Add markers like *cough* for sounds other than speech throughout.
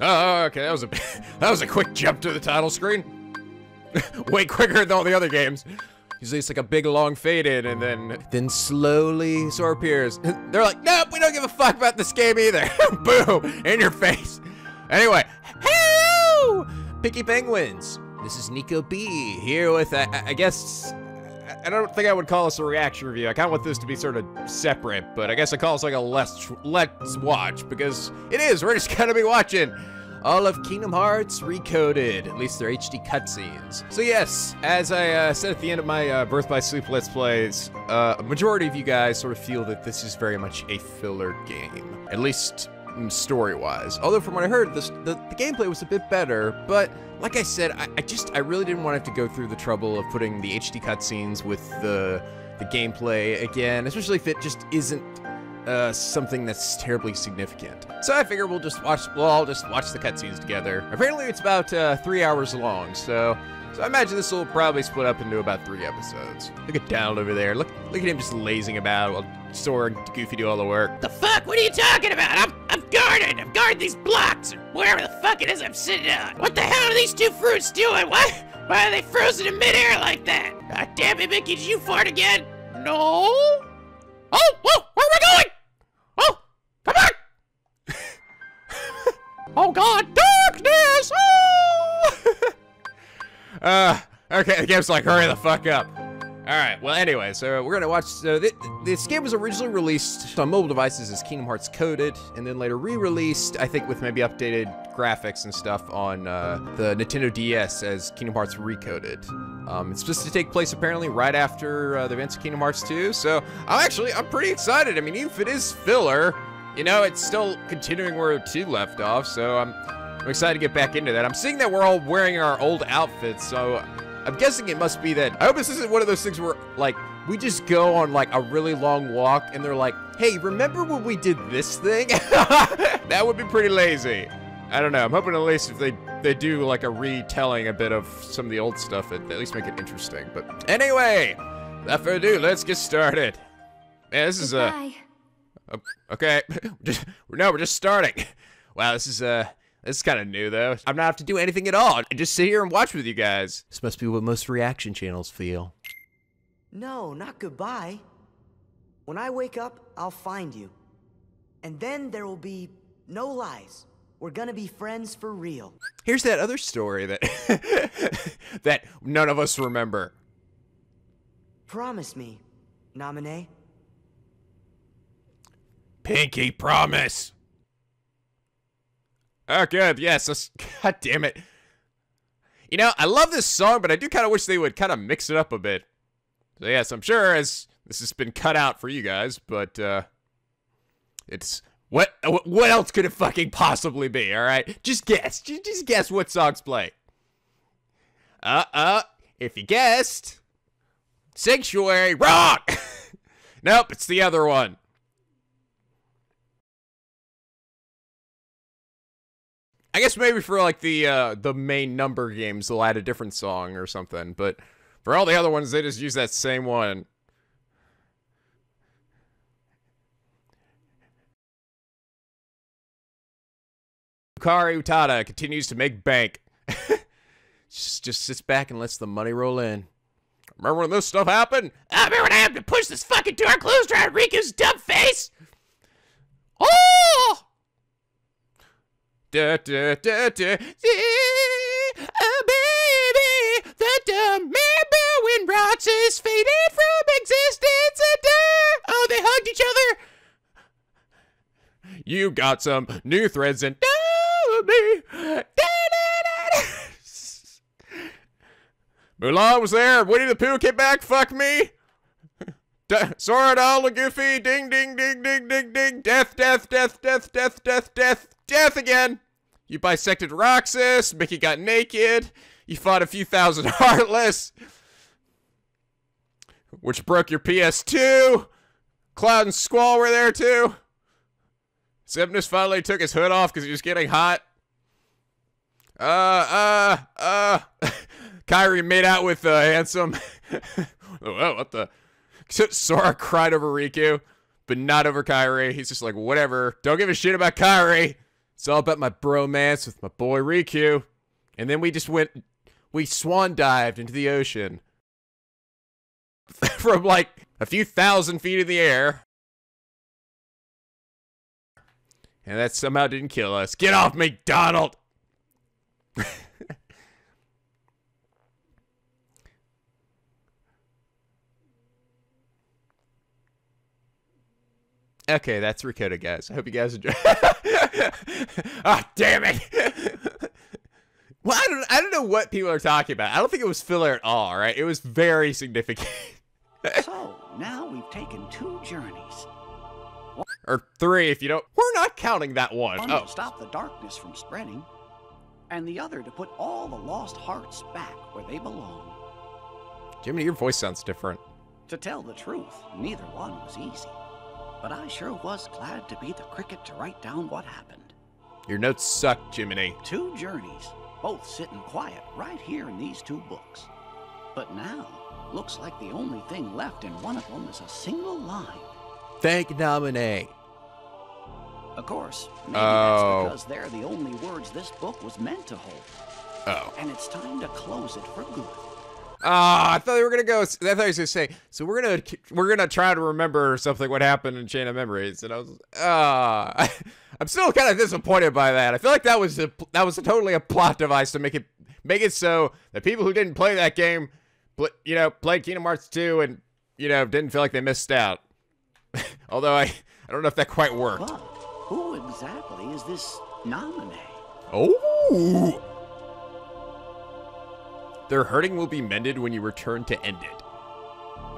Oh, okay, that was a *laughs* that was a quick jump to the title screen. *laughs* Way quicker than all the other games. Usually it's like a big long fade in and then then slowly Sora appears. *laughs* They're like, nope, we don't give a fuck about this game either. Boom! In your face. Anyway, hello! Picky Penguins. This is Nico B here with, I, I guess, I don't think I would call this a reaction review. I kind of want this to be sort of separate, but I guess I call this like a let's let's watch because it is. We're just gonna be watching all of Kingdom Hearts Recoded, at least their HD cutscenes. So yes, as I uh, said at the end of my uh, Birth by Sleep Let's Plays, uh, a majority of you guys sort of feel that this is very much a filler game, at least mm, story-wise. Although from what I heard, the, the gameplay was a bit better, but like I said, I, I just, I really didn't want to have to go through the trouble of putting the HD cutscenes with the, the gameplay again, especially if it just isn't uh, something that's terribly significant. So I figure we'll just watch, we'll all just watch the cutscenes together. Apparently it's about uh, three hours long, so so I imagine this will probably split up into about three episodes. Look at Donald over there. Look look at him just lazing about while Sora and Goofy do all the work. The fuck? What are you talking about? I'm I'm guarded. I'm guarding these blocks or whatever the fuck it is I'm sitting on. What the hell are these two fruits doing? What? Why are they frozen in midair like that? God damn it, Mickey! Did you fart again? No. Oh, whoa! Where am I going? Oh, come on! *laughs* oh God, darkness! Oh! *laughs* Uh, okay, the game's like, hurry the fuck up. Alright, well anyway, so we're gonna watch, so th this game was originally released on mobile devices as Kingdom Hearts Coded, and then later re-released, I think with maybe updated graphics and stuff on uh, the Nintendo DS as Kingdom Hearts Recoded. Um, it's supposed to take place apparently right after uh, the events of Kingdom Hearts 2, so I'm actually, I'm pretty excited. I mean, even if it is filler, you know, it's still continuing where 2 left off, so I'm, I'm excited to get back into that. I'm seeing that we're all wearing our old outfits, so I'm guessing it must be that. I hope this isn't one of those things where, like, we just go on, like, a really long walk, and they're like, hey, remember when we did this thing? *laughs* that would be pretty lazy. I don't know. I'm hoping at least if they, they do, like, a retelling a bit of some of the old stuff, it at least make it interesting. But anyway, without further ado, let's get started. Man, this is, uh... Goodbye. uh okay. *laughs* just, no, we're just starting. Wow, this is, uh... This is kind of new, though. I'm not have to do anything at all. I just sit here and watch with you guys. This must be what most reaction channels feel. No, not goodbye. When I wake up, I'll find you. And then there will be no lies. We're gonna be friends for real. Here's that other story that *laughs* that none of us remember. Promise me, Namine. Pinky promise. Oh, good. Yes. that's- *laughs* God damn it. You know, I love this song, but I do kind of wish they would kind of mix it up a bit. So yes, I'm sure as this has been cut out for you guys, but uh, it's what what else could it fucking possibly be? All right, just guess. Just, guess what songs play. Uh uh. If you guessed, Sanctuary, wrong. *laughs* nope, it's the other one. I guess maybe for like the uh, the main number games, they'll add a different song or something. But for all the other ones, they just use that same one. Yukari Utada continues to make bank. *laughs* just just sits back and lets the money roll in. Remember when this stuff happened? I remember when I had to push this fucking door closed around Riku's dumb face. Oh! Da, da, da, da. Oh, baby, the remember when Roxas faded from existence and uh, oh, they hugged each other. You got some new threads and me. Mulan was there. Winnie the Pooh came back. Fuck me. Sora, Donald, Goofy. Ding, ding, ding, ding, ding, ding. Death, death, death, death, death, death, death, death again. You bisected Roxas. Mickey got naked. You fought a few thousand *laughs* Heartless. Which broke your PS2. Cloud and Squall were there too. Xemnas finally took his hood off because he was getting hot. Uh, uh, uh. *laughs* Kairi made out with uh, Handsome. *laughs* oh, what the? Sora cried over Riku, but not over Kairi. He's just like, whatever. Don't give a shit about Kairi. It's all about my bromance with my boy Riku. And then we just went, we swan dived into the ocean *laughs* from like a few thousand feet in the air. And that somehow didn't kill us. Get off me, Donald! *laughs* Okay, that's Ricotta, guys. I hope you guys enjoy. *laughs* Ah, damn it! *laughs* well, I don't, I don't know what people are talking about. I don't think it was filler at all. Right? It was very significant. *laughs* so now we've taken two journeys. or three, if you don't. We're not counting that one. One Oh, to stop the darkness from spreading, and the other to put all the lost hearts back where they belong. Jimmy, your voice sounds different. To tell the truth, neither one was easy. But I sure was glad to be the cricket to write down what happened. Your notes suck, Jiminy. Two journeys, both sitting quiet right here in these two books. But now, looks like the only thing left in one of them is a single line. Thank Namine. Of course, maybe Oh. that's because they're the only words this book was meant to hold. Oh. And it's time to close it for good. Ah, I thought they were gonna go. I thought he was gonna say. So we're gonna we're gonna try to remember something what happened in Chain of Memories, and I was ah, *laughs* I'm still kind of disappointed by that. I feel like that was a that was a totally a plot device to make it make it so that people who didn't play that game, you know, played Kingdom Hearts 2 and you know didn't feel like they missed out. *laughs* Although I I don't know if that quite worked. But who exactly is this Namine? Oh. Their hurting will be mended when you return to end it.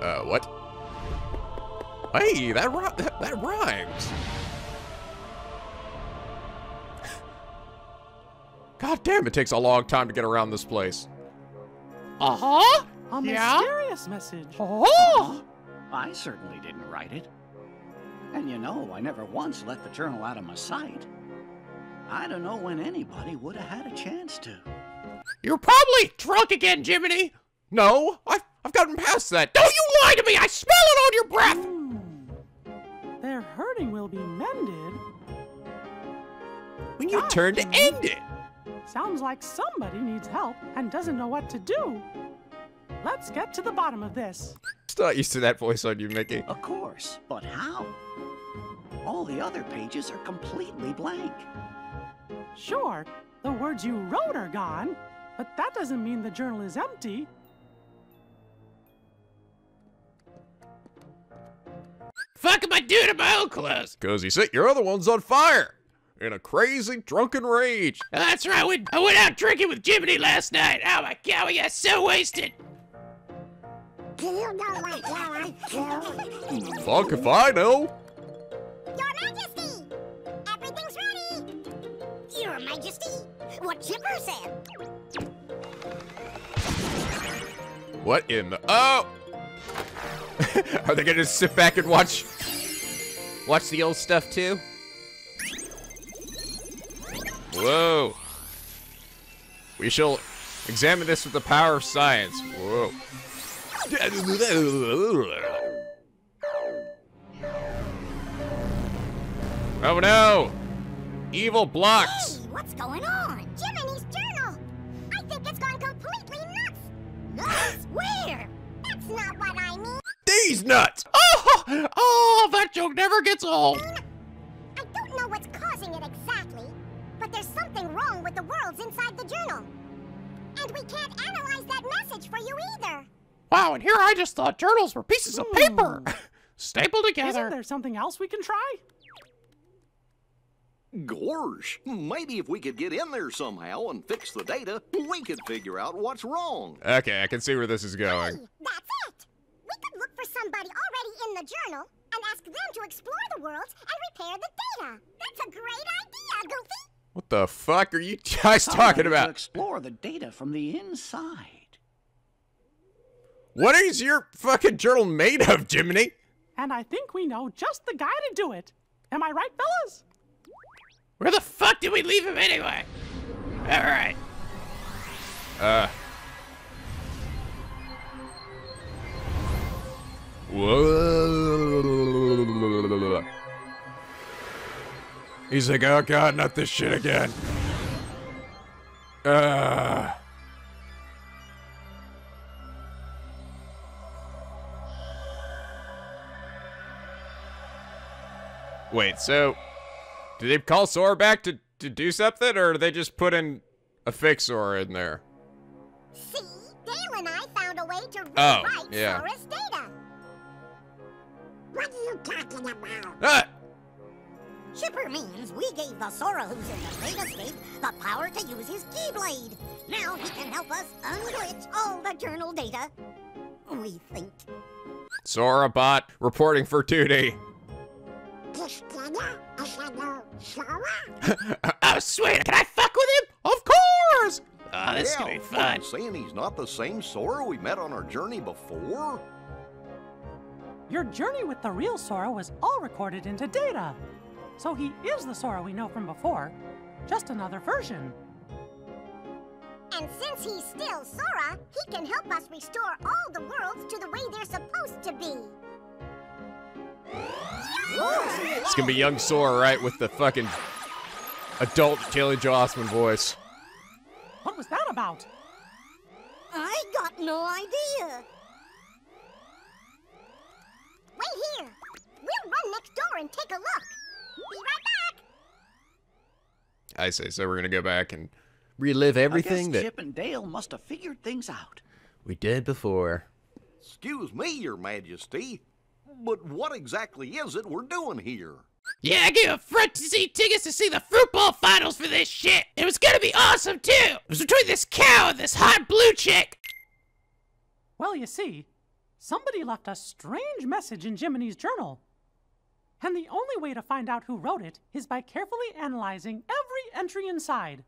Uh, what? Hey, that, ri- that, that rhymes. God damn, it takes a long time to get around this place. Uh huh. A Yeah? mysterious message. Oh. I certainly didn't write it. And you know, I never once let the journal out of my sight. I don't know when anybody would have had a chance to. You're probably drunk again, Jiminy. No, I've, I've gotten past that. Don't you lie to me! I smell it on your breath. Hmm. Their hurting will be mended. When you turn to end it. Sounds like somebody needs help and doesn't know what to do. Let's get to the bottom of this. Still not used to that voice on you, Mickey. Of course, but how? All the other pages are completely blank. Sure, the words you wrote are gone, but that doesn't mean the journal is empty. Fuck am I doing in my own clothes? Cause you set your other one's on fire. In a crazy drunken rage. Oh, that's right. I went, I went out drinking with Jiminy last night. Oh my god, we got so wasted. Do you know what you're up? Fuck if I know. Your Majesty! Everything's ready! Your Majesty! What Chipper said! What in the oh? *laughs* Are they gonna just sit back and watch watch the old stuff too? Whoa. We shall examine this with the power of science. Whoa. Oh no! Evil blocks! Hey, what's going on? Never gets old. I don't know what's causing it exactly, but there's something wrong with the worlds inside the journal. And we can't analyze that message for you either. Wow, and here I just thought journals were pieces of paper hmm. *laughs* stapled together. Isn't there something else we can try? Gorsh, maybe if we could get in there somehow and fix the data, we could figure out what's wrong. Okay, I can see where this is going. Hey, that's it! We could look for somebody already in the journal and ask them to explore the worlds and repair the data. That's a great idea, Goofy! What the fuck are you *laughs* guys talking Somebody To about? explore the data from the inside. What is your fucking journal made of, Jiminy? And I think we know just the guy to do it. Am I right, fellas? Where the fuck did we leave him anyway? All right. Uh. Whoa. He's like, oh god, not this shit again. Uh. Wait, so did they call Sora back to, to do something, or did they just put in a fake Sora in there? See? Dale and I found a way to Oh, rewrite yeah. Sora's. What are you talking about? Ah! Chipper means we gave the Sora who's in the Great Escape the power to use his Keyblade. Now he can help us unglitch all the journal data. We think. Sora bot reporting for 2D. *laughs* Oh, sweet. Can I fuck with him? Of course. Oh, this is gonna be fun. you saying he's not the same Sora we met on our journey before? Your journey with the real Sora was all recorded into data. So he is the Sora we know from before, just another version. And since he's still Sora, he can help us restore all the worlds to the way they're supposed to be. It's gonna be young Sora, right, with the fucking adult Haley Joel Osment voice. What was that about? I got no idea. Wait here. We'll run next door and take a look. Be right back. I say, so we're gonna go back and relive everything I guess that Chip and Dale must have figured things out. we did before. Excuse me, Your Majesty, but what exactly is it we're doing here? Yeah, I gave a front seat tickets to see the football finals for this shit. It was gonna be awesome too. It was between this cow and this hot blue chick. Well, you see, somebody left a strange message in Jiminy's journal. And the only way to find out who wrote it is by carefully analyzing every entry inside.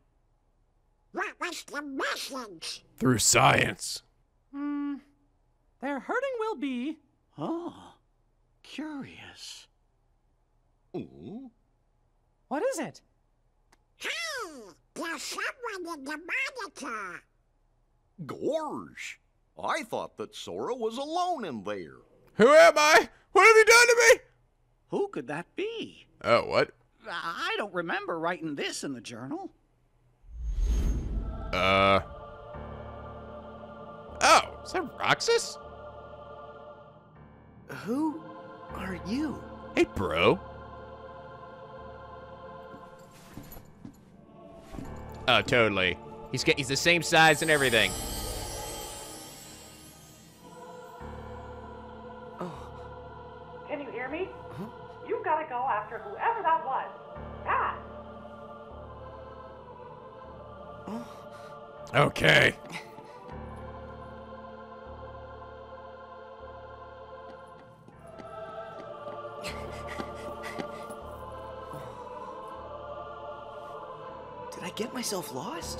What was the message? Through science. Hmm. Their hurting will be. Oh, curious. Ooh, What is it? Hey, there's someone in the monitor. gorsh. I thought that Sora was alone in there. Who am I? What have you done to me? Who could that be? Oh, what? I don't remember writing this in the journal. Uh. Oh, is that Roxas? Who are you? Hey, bro. Oh, totally. He's get, he's the same size and everything. Okay. Did I get myself lost?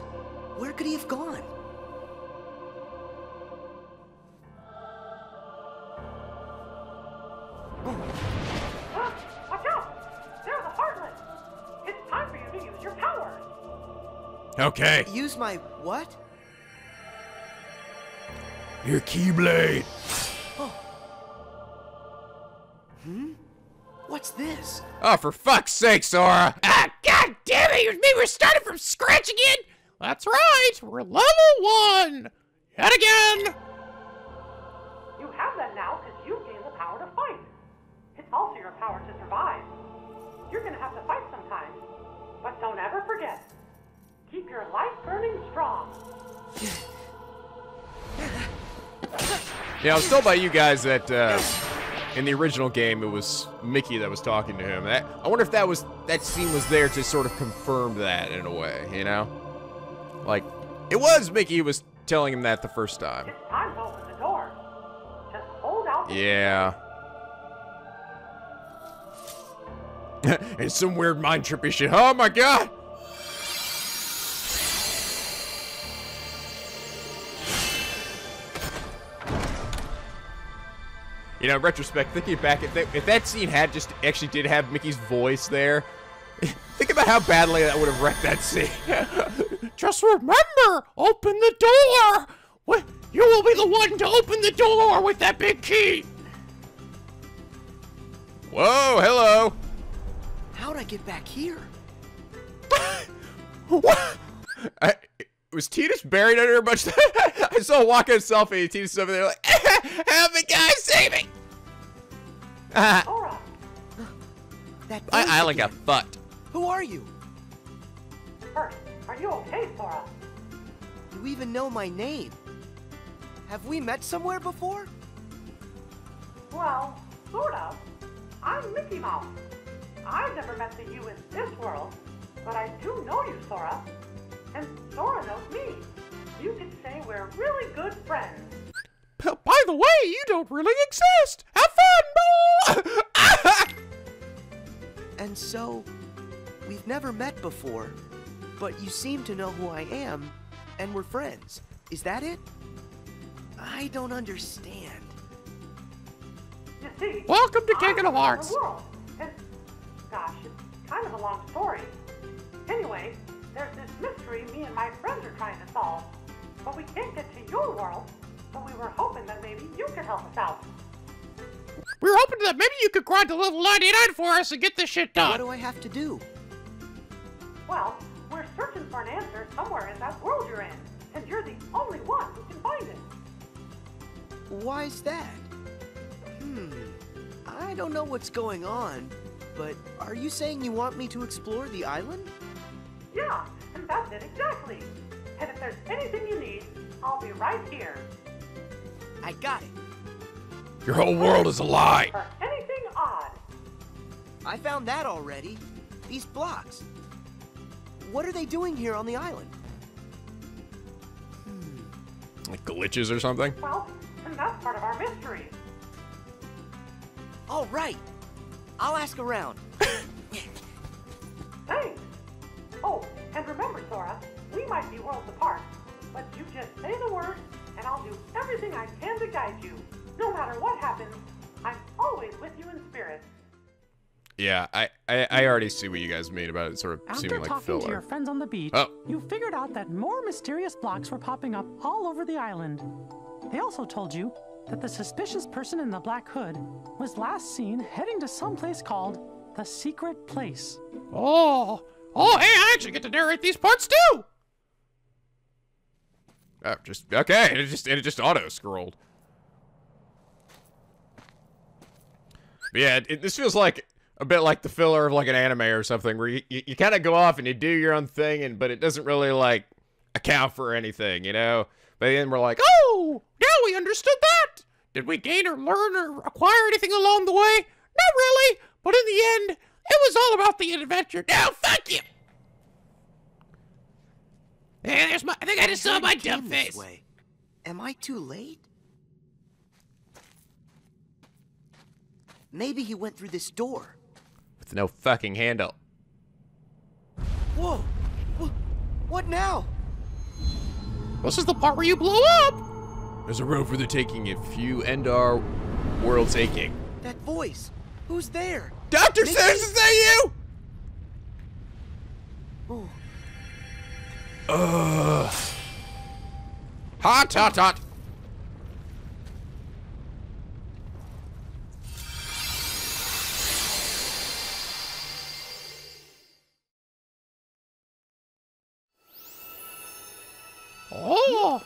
Where could he have gone? Watch out! They're Heartless! It's time for you to use your powers! Okay. Use my what? Your Keyblade. Oh. Hmm? What's this? Oh, for fuck's sake, Sora. Ah, god damn it! You mean we're starting from scratch again? That's right. We're level one. Yet again. You have that now because you gained the power to fight. It's also your power to survive. You're gonna have to fight sometimes. But don't ever forget. Keep your life burning strong. Yeah, I was told by you guys that uh, in the original game it was Mickey that was talking to him. That, I wonder if that was that scene was there to sort of confirm that in a way, you know? Like, it was Mickey who was telling him that the first time. It's time to open the door. Just hold out. Yeah. *laughs* it's some weird mind trippy shit. Oh my god! You know, in retrospect, thinking back, if that, if that scene had just actually did have Mickey's voice there, *laughs* think about how badly that would have wrecked that scene. *laughs* Just remember, open the door. What? You will be the one to open the door with that big key. Whoa, hello. How'd I get back here? *laughs* what? I, was Tidus buried under a bunch of *laughs* I saw a walk-in selfie. Tidus over there like, *laughs* help me, guys, save me. *laughs* That I, I like got again. fucked. Who are you? first, are you okay, Sora? You even know my name. Have we met somewhere before? Well, sort of. I'm Mickey Mouse. I've never met the you in this world, but I do know you, Sora. And Sora knows me. You could say we're really good friends. By the way, you don't really exist. Have fun, boy. *laughs* And so, we've never met before, but you seem to know who I am, and we're friends. Is that it? I don't understand. You see, Welcome to I'm King of the from Hearts. world. And, gosh, it's kind of a long story. Anyway, there's this mystery me and my friends are trying to solve. But we can't get to your world, so we were hoping that maybe you could help us out. We were hoping that maybe you could grind to level 99 for us and get this shit done. What do I have to do? Well, we're searching for an answer somewhere in that world you're in, and you're the only one who can find it. Why's that? Hmm. I don't know what's going on, but are you saying you want me to explore the island? Yeah, and that's it exactly. And if there's anything you need, I'll be right here. I got it. Your whole world is a lie. For anything odd. I found that already. These blocks. What are they doing here on the island? Hmm. Like glitches or something. Well, and that's part of our mystery. All right. I'll ask around. *laughs* Thanks. Oh, and remember, Sora, we might be worlds apart, but you just say the word, and I'll do everything I can to guide you. No matter what happens, I'm always with you in spirit. Yeah, I, I I already see what you guys mean about it sort of After seeming like talking filler. to your friends on the beach, Oh. you figured out that more mysterious blocks were popping up all over the island. They also told you that the suspicious person in the black hood was last seen heading to some place called the Secret Place. Oh, oh, hey, I actually get to narrate these parts too. Oh, just okay. And It just and it just auto scrolled. Yeah, it, this feels like a bit like the filler of like an anime or something, where you, you, you kind of go off and you do your own thing, and but it doesn't really like account for anything, you know. But then we're like, Oh, now we understood that. Did we gain or learn or acquire anything along the way? Not really, but in the end, it was all about the adventure. Now, fuck you. Yeah, there's my. I think I just saw my dumb face. way. Am I too late? Maybe he went through this door. with no fucking handle. Whoa! Wha- What now? This is the part where you blow up. There's a road for the taking if you end our world's aching. That voice. Who's there? Doctor Mickey? says, is that you? Oh, Ugh. Hot, hot, hot. Oh,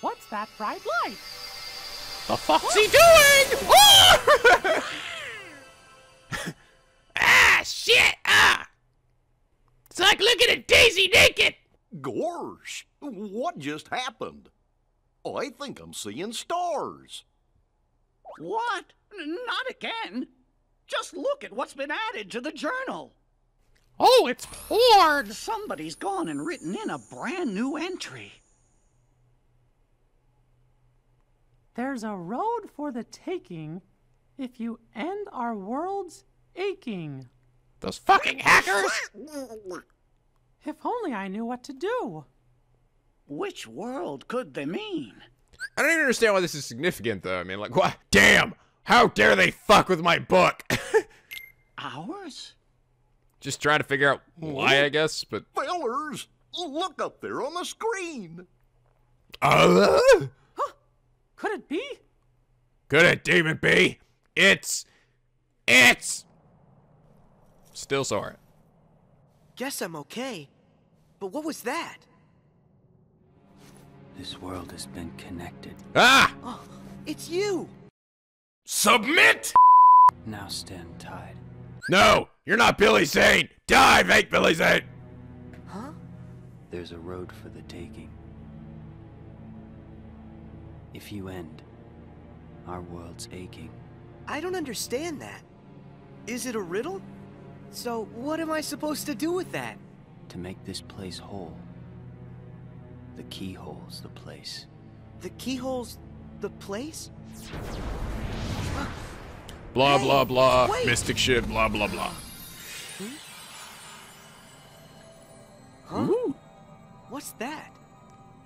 What's that bright light? the fuck's he doing? Oh! *laughs* shit! Ah! It's like looking at Daisy naked. Gorsh, what just happened? I think I'm seeing stars. What? Not again. Just look at what's been added to the journal. Oh, it's porn. Somebody's gone and written in a brand new entry. There's a road for the taking if you end our world's aching. Those fucking hackers. If only I knew what to do. Which world could they mean? I don't even understand why this is significant, though. I mean, like, what? Damn! How dare they fuck with my book? *laughs* Ours? Just trying to figure out why, I guess, but. Fellers, look up there on the screen. Uh, Huh? Could it be? could it, Demon B? It's. It's. Still sorry. Guess I'm okay. But what was that? This world has been connected. Ah! Oh, it's you! Submit! Now stand tied. No! You're not Billy Zane! Die, fake Billy Zane! Huh? There's a road for the taking. If you end, our world's aching. I don't understand that. Is it a riddle? So, what am I supposed to do with that? To make this place whole. The keyhole's the place. The keyhole's the place? Blah, Hey, blah, blah. wait. Mystic shit, blah, blah, blah. Huh? What's that?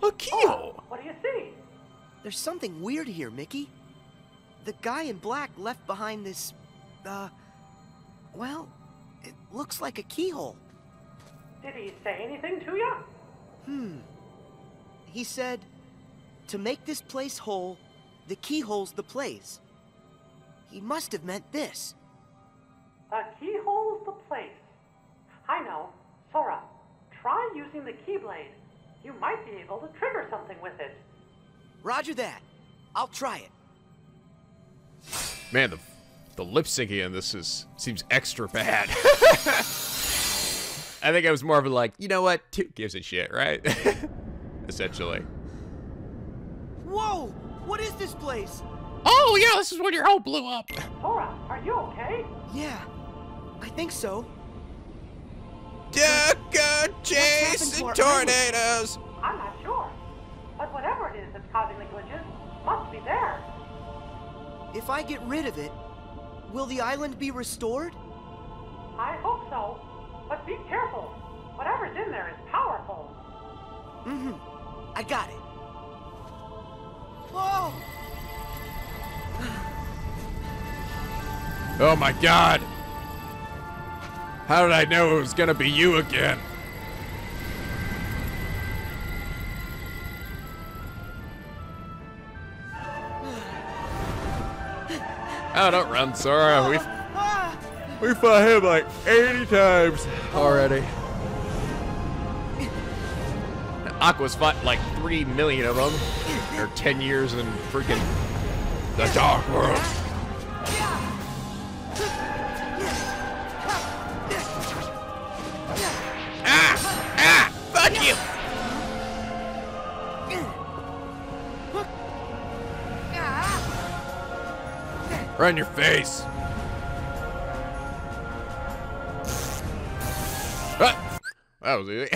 A keyhole! What do you see? There's something weird here, Mickey. The guy in black left behind this, uh, well, it looks like a keyhole. Did he say anything to you? Hmm. He said, to make this place whole, the keyhole's the place. He must have meant this. The keyhole's the place. I know. Sora, try using the keyblade. You might be able to trigger something with it. Roger that. I'll try it. Man, the the lip syncing in this is seems extra bad. *laughs* I think I was more of a like, you know what? Who gives a shit, right? *laughs* Essentially. Whoa! What is this place? Oh, yeah, this is when your home blew up. Sora, are you okay? Yeah, I think so. Duck, happened chasing to tornadoes. I'm not sure. But whatever it is that's causing the glitches must be there. If I get rid of it, will the island be restored? I hope so. But be careful. Whatever's in there is powerful. Mm-hmm. I got it. Whoa! Oh my god. How did I know it was gonna be you again? Oh, don't run, Sora. We've we fought him like 80 times already. Aqua's fought like 3 million of them. Or 10 years in freaking the Dark World. Run your face. Ah, that was easy.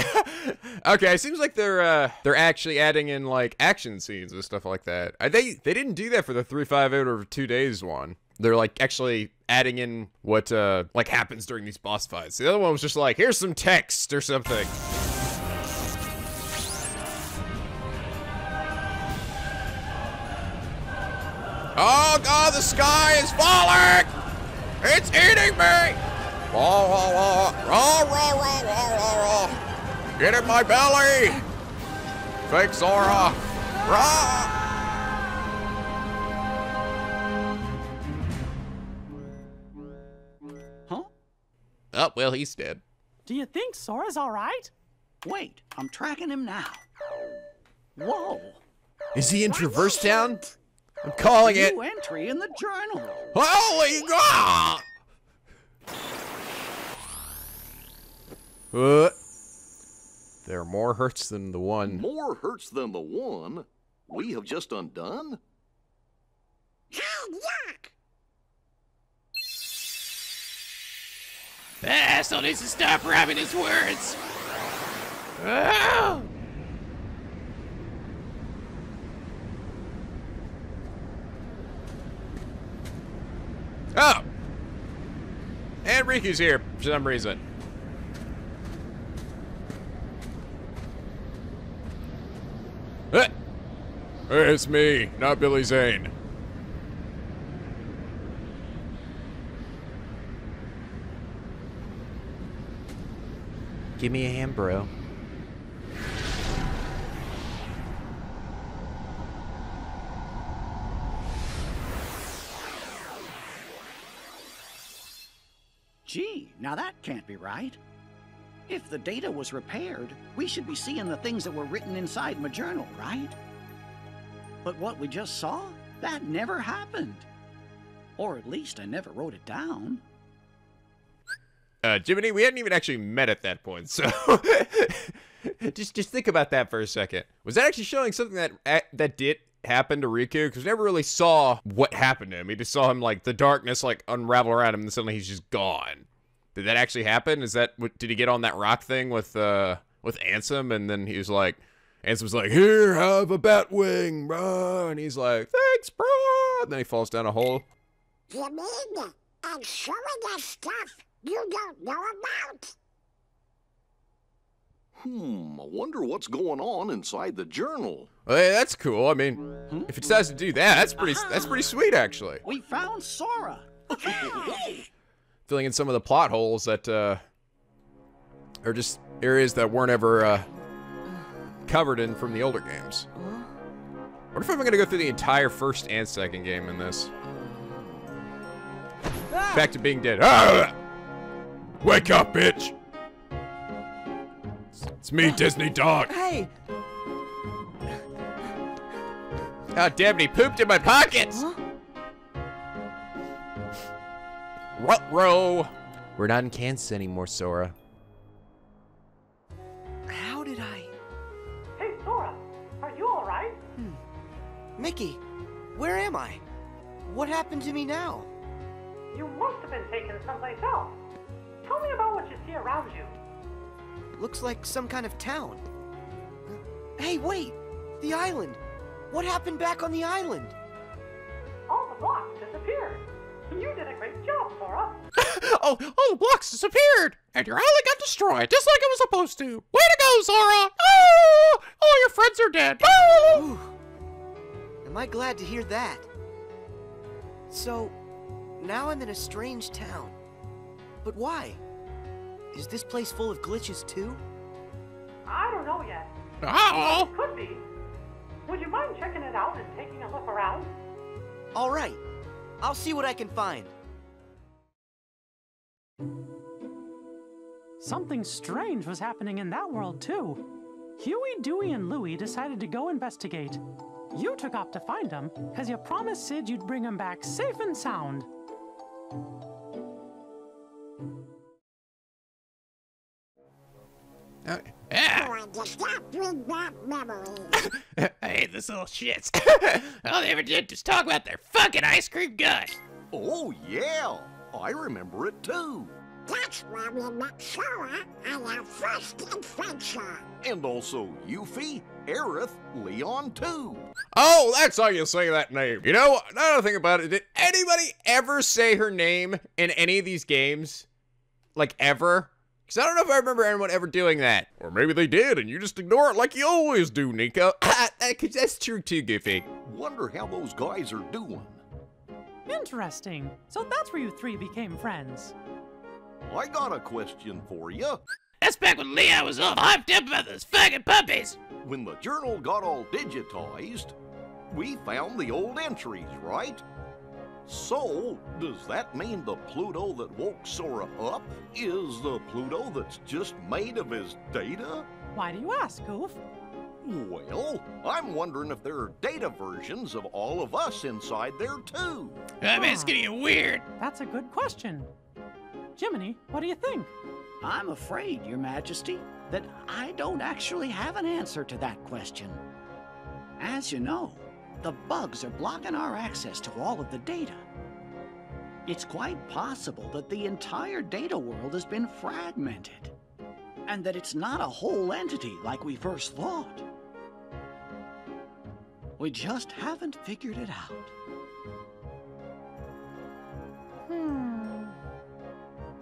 *laughs* okay, it seems like they're uh, they're actually adding in like action scenes and stuff like that. They they didn't do that for the three five eight over two days one. They're like actually adding in what uh like happens during these boss fights. The other one was just like here's some text or something. Oh god, the sky is falling! It's eating me! Raw, raw, raw, raw, raw, raw, raw, raw, Get in my belly! Fake Sora! Raw! Huh? Oh, well, he's dead. Do you think Sora's alright? Wait, I'm tracking him now. Whoa! Is he in Traverse Town? I'm calling it. New entry in the journal. Holy God! Uh, there are more hurts than the one. More hurts than the one we have just undone? The asshole needs to stop rhyming his words. Oh! Oh! And Riku's here for some reason. Hey! It's me, not Billy Zane. Give me a hand, bro. Gee, now that can't be right. If the data was repaired, we should be seeing the things that were written inside my journal, right? But what we just saw, that never happened. Or at least I never wrote it down. Uh, Jiminy, we hadn't even actually met at that point, so *laughs* just just think about that for a second. Was that actually showing something that that did happen to Riku? Because we never really saw what happened to him. We just saw him like the darkness like unravel around him, and suddenly he's just gone. Did that actually happen? Is that what? Did he get on that rock thing with uh with Ansem, and then he was like, Ansem's like, "Here, have a bat wing, bro," and he's like, "Thanks, bro," and then he falls down a hole. You mean I'm showing us stuff you don't know about? Hmm, I wonder what's going on inside the journal. Well, hey, that's cool. I mean, if it decides to do that, that's pretty that's pretty sweet actually. We found Sora. *laughs* Filling in some of the plot holes that uh are just areas that weren't ever uh covered in from the older games. What if I'm gonna go through the entire first and second game in this? Back to being dead. Ah! Wake up, bitch! It's me, Disney dog. Hey, Oh, damn it, he pooped in my pockets! Ruh-roh. We're not in Kansas anymore, Sora. how did I? Hey, Sora, are you alright? Hmm. Mickey, where am I? What happened to me now? You must have been taken someplace else. Tell me about what you see around you. Looks like some kind of town. Hey, wait! The island! What happened back on the island? All the blocks disappeared. You did a great job, Sora. *laughs* oh, all the blocks disappeared, and your island got destroyed, just like it was supposed to. Way to go, Sora! Oh, all your friends are dead. Oh! Whew. Am I glad to hear that? So, now I'm in a strange town. But why? Is this place full of glitches too? I don't know yet. Oh! Could be. Would you mind checking it out and taking a look around? All right. I'll see what I can find. Something strange was happening in that world, too. Huey, Dewey, and Louie decided to go investigate. You took off to find them, because you promised Cid you'd bring them back safe and sound. Uh, yeah. Oh, or just not bring back memories. *laughs* I hate this little shits. *laughs* All they ever did was talk about their fucking ice cream gun. Oh, yeah, I remember it too. That's where we met Sora on our first adventure. And also Yuffie, Aerith, Leon too. Oh, that's how you say that name. You know, another thing about it, did anybody ever say her name in any of these games? Like, ever? Because I don't know if I remember anyone ever doing that. Or maybe they did, and you just ignore it like you always do, Nico. *laughs* Uh, because that's true too, Goofy. Wonder how those guys are doing. Interesting. So that's where you three became friends. I got a question for you. That's back when Leon was all hyped up about those fucking puppies. When the journal got all digitized, we found the old entries, right? So, does that mean the Pluto that woke Sora up is the Pluto that's just made of his data? Why do you ask, Goof? Well, I'm wondering if there are data versions of all of us inside there too. I mean, it's getting weird. That's a good question. Jiminy, what do you think? I'm afraid, Your Majesty, that I don't actually have an answer to that question. As you know, the bugs are blocking our access to all of the data. It's quite possible that the entire data world has been fragmented, and that it's not a whole entity like we first thought. We just haven't figured it out. Hmm.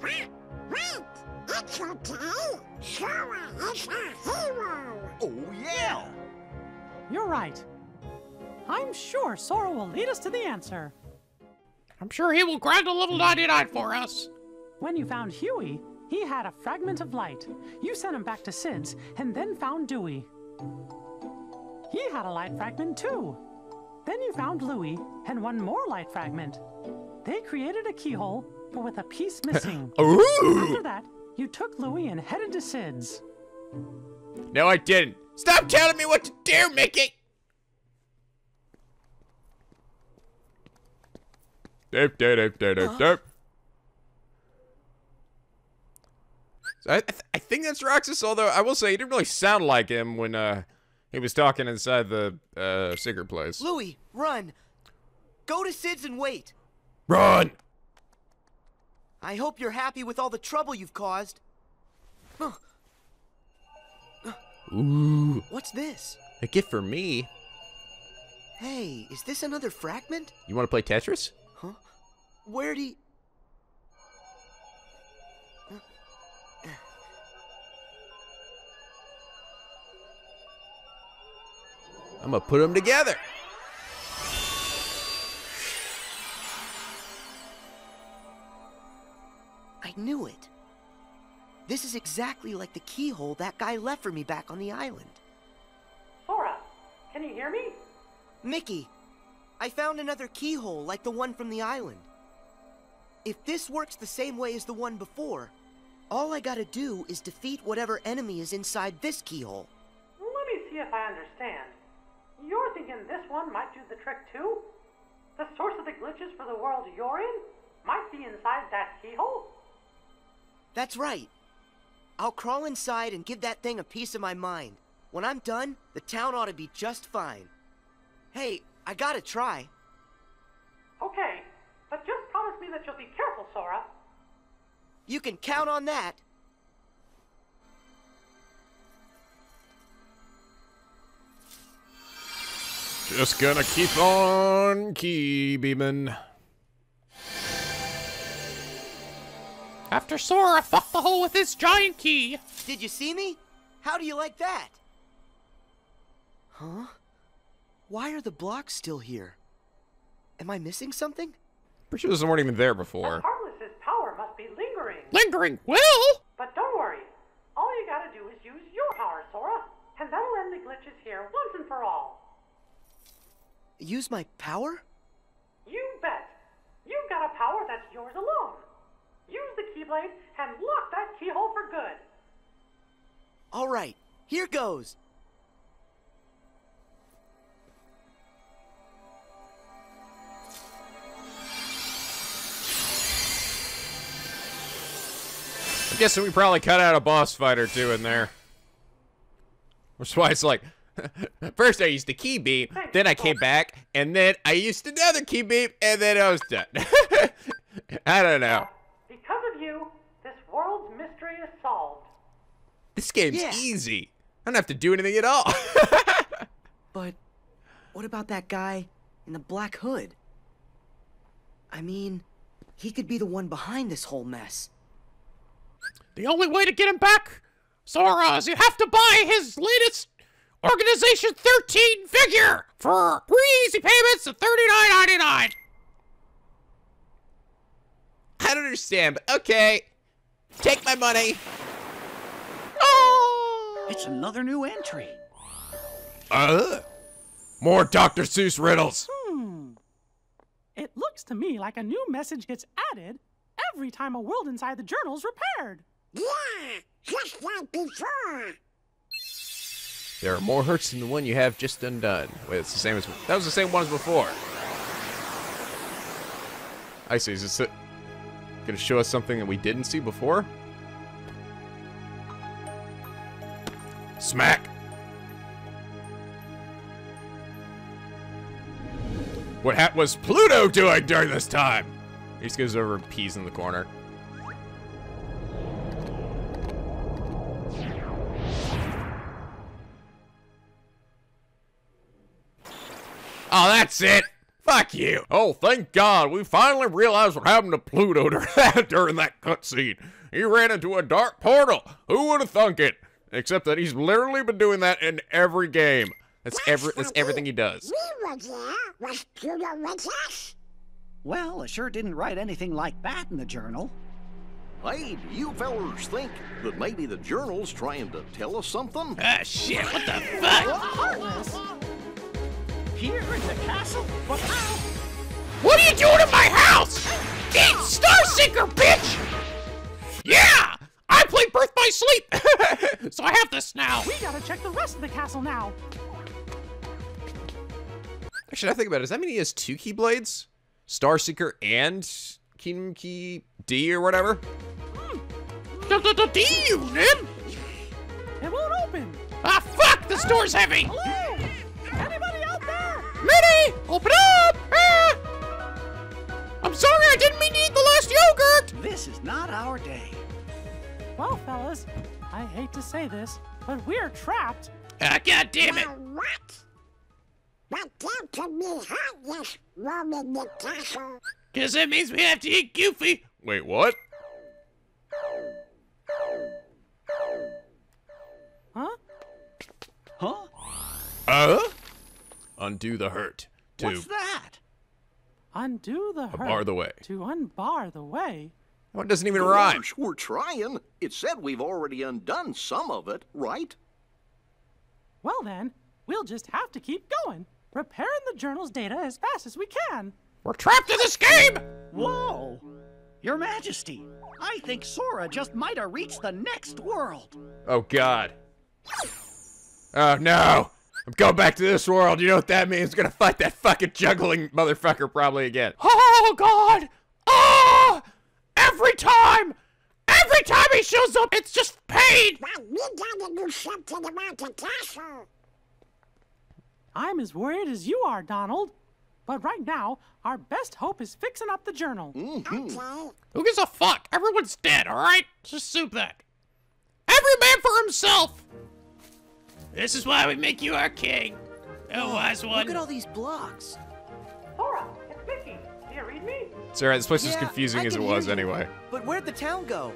Wait, wait, it's okay. Sora is a hero. Oh, yeah! You're right. I'm sure Sora will lead us to the answer. I'm sure he will grind a level 99 for us. When you found Huey, he had a fragment of light. You sent him back to Cid's and then found Dewey. He had a light fragment too. Then you found Louie and one more light fragment. They created a keyhole, but with a piece *laughs* missing. After that, you took Louie and headed to Cid's. No, I didn't. Stop telling me what to do, Mickey! Dope. So I, I, th I think that's Roxas, although I will say he didn't really sound like him when uh, he was talking inside the uh, secret place. Louis, run! Go to Cid's and wait. Run! I hope you're happy with all the trouble you've caused. Ooh, What's this? a gift for me. Hey, is this another fragment? You want to play Tetris? Where'd he... I'm gonna put them together. I knew it. This is exactly like the keyhole that guy left for me back on the island. Sora, can you hear me? Mickey, I found another keyhole like the one from the island. If this works the same way as the one before, all I gotta do is defeat whatever enemy is inside this keyhole. Let me see if I understand. You're thinking this one might do the trick too? The source of the glitches for the world you're in might be inside that keyhole? That's right. I'll crawl inside and give that thing a piece of my mind. When I'm done, the town ought to be just fine. Hey, I gotta try. Okay, but just promise me that you'll be careful, Sora. You can count on that. Just gonna keep on key beaming. After Sora fucked the hole with his giant key. Did you see me? How do you like that? Huh? Why are the blocks still here? Am I missing something? Pretty sure those weren't even there before. Heartless's power must be lingering. Lingering will? But don't worry. All you gotta do is use your power, Sora, and that'll end the glitches here once and for all. Use my power? You bet. You've got a power that's yours alone. Use the Keyblade and lock that keyhole for good. All right, here goes. Guessing we probably cut out a boss fight or two in there. Which is why it's like, *laughs* first I used the key beam, then I came back, and then I used another key beam, and then I was done. *laughs* I don't know. Because of you, this world's mystery is solved. This game's Yeah. easy. I don't have to do anything at all. *laughs* But what about that guy in the black hood? I mean, he could be the one behind this whole mess. The only way to get him back, Sora, is you have to buy his latest Organization 13 figure for three easy payments of $39.99. I don't understand, but okay. Take my money. Oh! It's another new entry. Uh, more Dr. Seuss riddles. Hmm. It looks to me like a new message gets added every time a world inside the journal's repaired. Yeah, just like before. There are more hurts than the one you have just undone. Wait, it's the same as that was the same one as before. I see. Is this it? Gonna show us something that we didn't see before? Smack. What hat was Pluto doing during this time? He just goes over and pees in the corner. Oh, that's it. Fuck you. Oh, thank God. We finally realized what happened to Pluto *laughs* during that, during that cutscene. He ran into a dark portal. Who would have thunk it? Except that he's literally been doing that in every game. That's every that's everything he does. Well, I sure didn't write anything like that in the journal. Hey, do you fellers think that maybe the journal's trying to tell us something? Ah, shit, what the fuck? Here in the castle? But how? What are you doing in my house? Eat Star Seeker, bitch! Yeah! I play Birth by sleep. *laughs* so I have this now. We gotta check the rest of the castle now. Actually, I think about it. Does that mean he has two Keyblades? Star Seeker and Kingdom Key D or whatever? D unit? It won't open. Ah, fuck! This door's heavy. Hello? Anybody out there? Minnie, open up! Ah! I'm sorry, I didn't mean to eat the last yogurt. This is not our day. Well, fellas, I hate to say this, but we're trapped. Ah, God damn it! Now what? What down to me heartless roaming the castle? Guess that means we have to eat Goofy. Wait, what? Huh? Huh? Uh? Undo the hurt. To What's that? Undo the hurt. bar the way. To unbar the way. One doesn't even rhyme. Gosh, we're trying. It said we've already undone some of it, right? Well then, we'll just have to keep going, repairing the journal's data as fast as we can. We're trapped in this game. Whoa! Your Majesty, I think Sora just might have reached the next world. Oh God. Oh no. I'm going back to this world. You know what that means? I'm gonna fight that fucking juggling motherfucker probably again. Oh God! Oh! Every time, every time he shows up, it's just pain. Well, we gotta do something about the mountain castle. I'm as worried as you are, Donald. But right now, our best hope is fixing up the journal. Okay. Who gives a fuck? Everyone's dead. All right, just soup that. Every man for himself. This is why we make you our king. Oh, wise one. Look at all these blocks. Sora, it's Mickey. Do you read me? It's alright, this place is Yeah, confusing as it was you. anyway. But where'd the town go?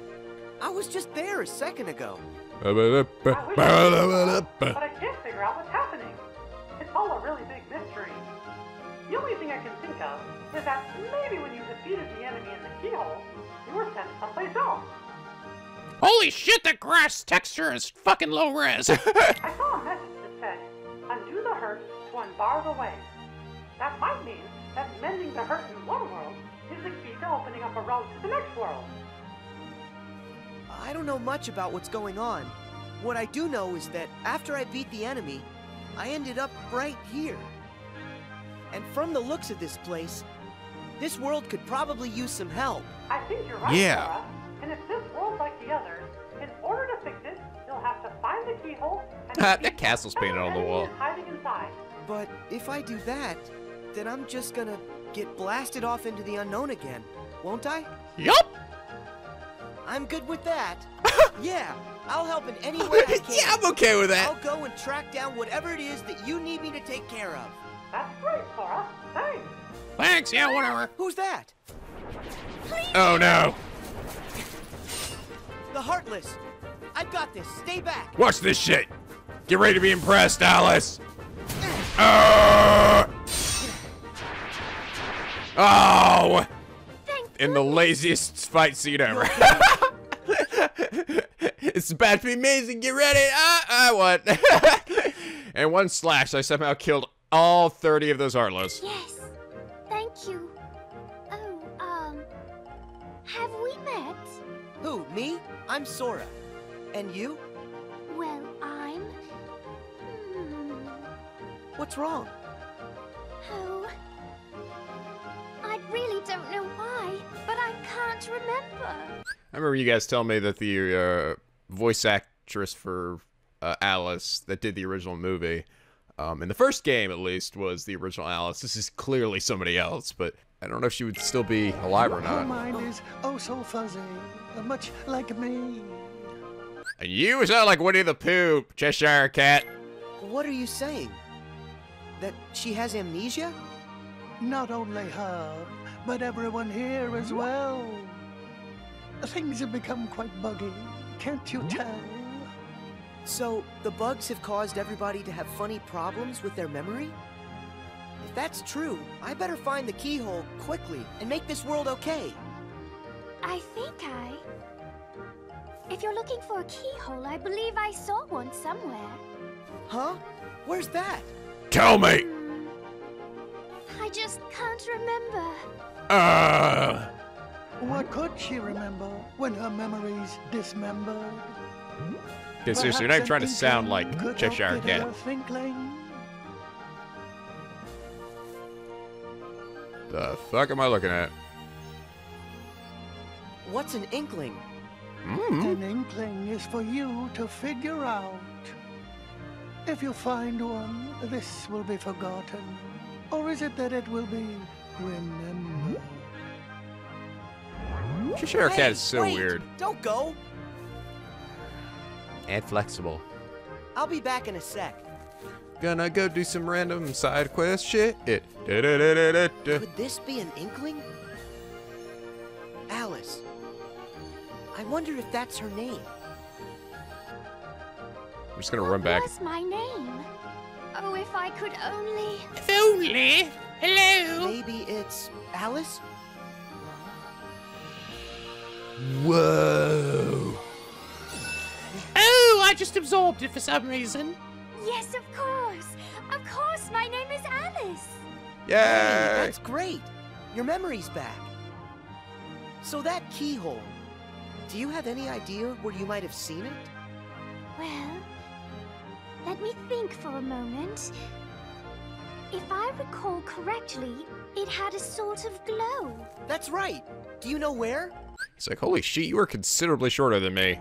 I was just there a second ago. I wish I could, but I can't figure out what's happening. It's all a really big mystery. The only thing I can think of is that maybe when you defeated the enemy in the keyhole, you were sent someplace else. Holy shit, the grass texture is fucking low res. *laughs* *laughs* I saw a message that said, undo the hurt to unbar the way. That might mean that mending the hurt in one world is the key to opening up a road to the next world. I don't know much about what's going on. What I do know is that after I beat the enemy, I ended up right here. And from the looks of this place, this world could probably use some help. I think you're right, Yeah. Sora. And if this world's like the others, in order to fix it, you'll have to find the keyhole and *laughs* That castle's painted on the wall. hiding inside. But if I do that, then I'm just gonna get blasted off into the unknown again, won't I? yup. I'm good with that. *laughs* yeah, I'll help in any *laughs* way I can. yeah, I'm okay with that. I'll go and track down whatever it is that you need me to take care of. That's great, Sora. Thanks. Thanks, yeah, whatever. Who's that? Please. Oh no. The Heartless. I've got this. Stay back. Watch this shit. Get ready to be impressed, Alice. Uh, oh! In the laziest fight scene ever. It's about to be amazing. Get ready. Ah, I won. *laughs* and one slash, I somehow killed all 30 of those Heartless. Yes. Thank you. Oh, um. Have we met? Who? Me? I'm Sora. And you? Well, I'm. Hmm. What's wrong? Oh. I really don't know why, but I can't remember. I remember you guys telling me that the uh, voice actress for uh, Alice that did the original movie, um, in the first game at least, was the original Alice. This is clearly somebody else, but I don't know if she would still be alive or Her not. mind is oh so fuzzy, much like me. And you sound like Winnie the Pooh, Cheshire Cat. What are you saying? That she has amnesia? Not only her, but everyone here as well. Things have become quite buggy, can't you tell? So, the bugs have caused everybody to have funny problems with their memory? If that's true, I better find the keyhole quickly and make this world okay. I think I. If you're looking for a keyhole, I believe I saw one somewhere. Huh? Where's that? Tell me. Hmm. I just can't remember. Uh, What could she remember when her memories dismembered? Okay, seriously, you're not even trying to sound like Could Cheshire help get Cat. The fuck am I looking at? What's an inkling? Hmm. An inkling is for you to figure out. If you find one, this will be forgotten. Or is it that it will be remembered? Cheshire Hey, Cat is so wait, weird Don't go. and flexible. I'll be back in a sec. Gonna go do some random side quest shit. Could this be an inkling? Alice. I wonder if that's her name. I'm just gonna run back. What's my name? Oh, if I could only. If only. Hello. Maybe it's Alice? Whoa. Oh, I just absorbed it for some reason. Yes, of course. Of course, my name is Alice. Hey, Yay! that's great. Your memory's back. So that keyhole, do you have any idea where you might have seen it? Well, let me think for a moment. If I recall correctly, it had a sort of glow. That's right. Do you know where? It's like, holy shit, you are considerably shorter than me.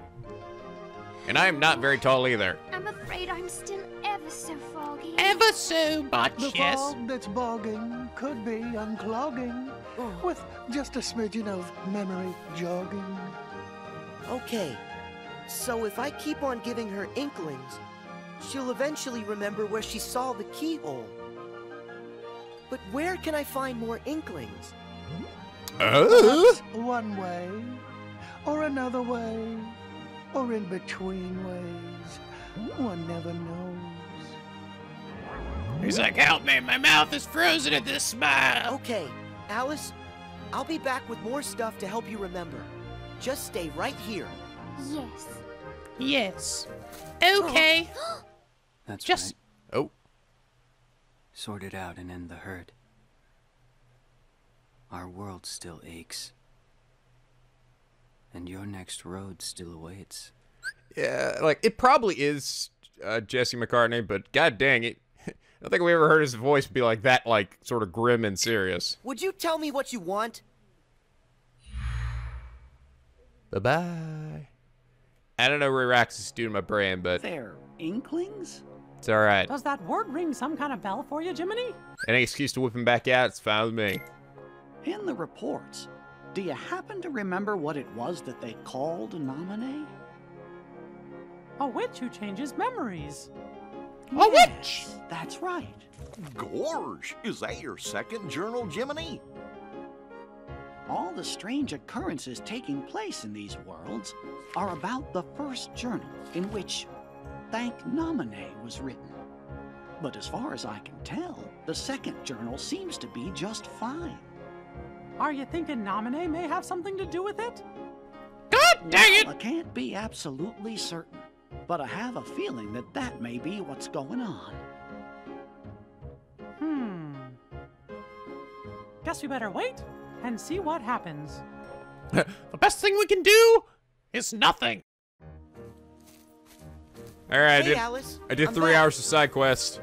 And I am not very tall either. I'm afraid I'm still ever so foggy. Ever so much, The yes. fog that's bogging could be unclogging oh. with just a smidgen of memory jogging. Okay. So if I keep on giving her inklings, she'll eventually remember where she saw the keyhole. But where can I find more inklings? Oh? Perhaps one way, or another way, or in between ways. One never knows. He's like, help me, my mouth is frozen at this smile. Okay, Alice, I'll be back with more stuff to help you remember. Just stay right here. Yes. Yes. Oh. Okay. *gasps* That's Just- right. Oh. Sort it out and end the hurt. Our world still aches. And your next road still awaits. Yeah, like, it probably is uh, Jesse McCartney, but god dang it. *laughs* I don't think we ever heard his voice be like that, like, sort of grim and serious. Would you tell me what you want? Bye-bye. I don't know where Rax is doing my brain, but They're inklings? it's alright. Does that word ring some kind of bell for you, Jiminy? Any excuse to whip him back out, it's fine with me. In the reports, do you happen to remember what it was that they called Namine? A witch who changes memories. A witch. That's right. Gorsh, is that your second journal, Jiminy? All the strange occurrences taking place in these worlds are about the first journal in which Thank Namine was written. But as far as I can tell, the second journal seems to be just fine. Are you thinking Namine may have something to do with it? God dang it. I can't be absolutely certain, but I have a feeling that that may be what's going on. Hmm. Guess we better wait and see what happens. *laughs* The best thing we can do is nothing. Alright, I did, Alice. I did I'm three back. hours of side quest.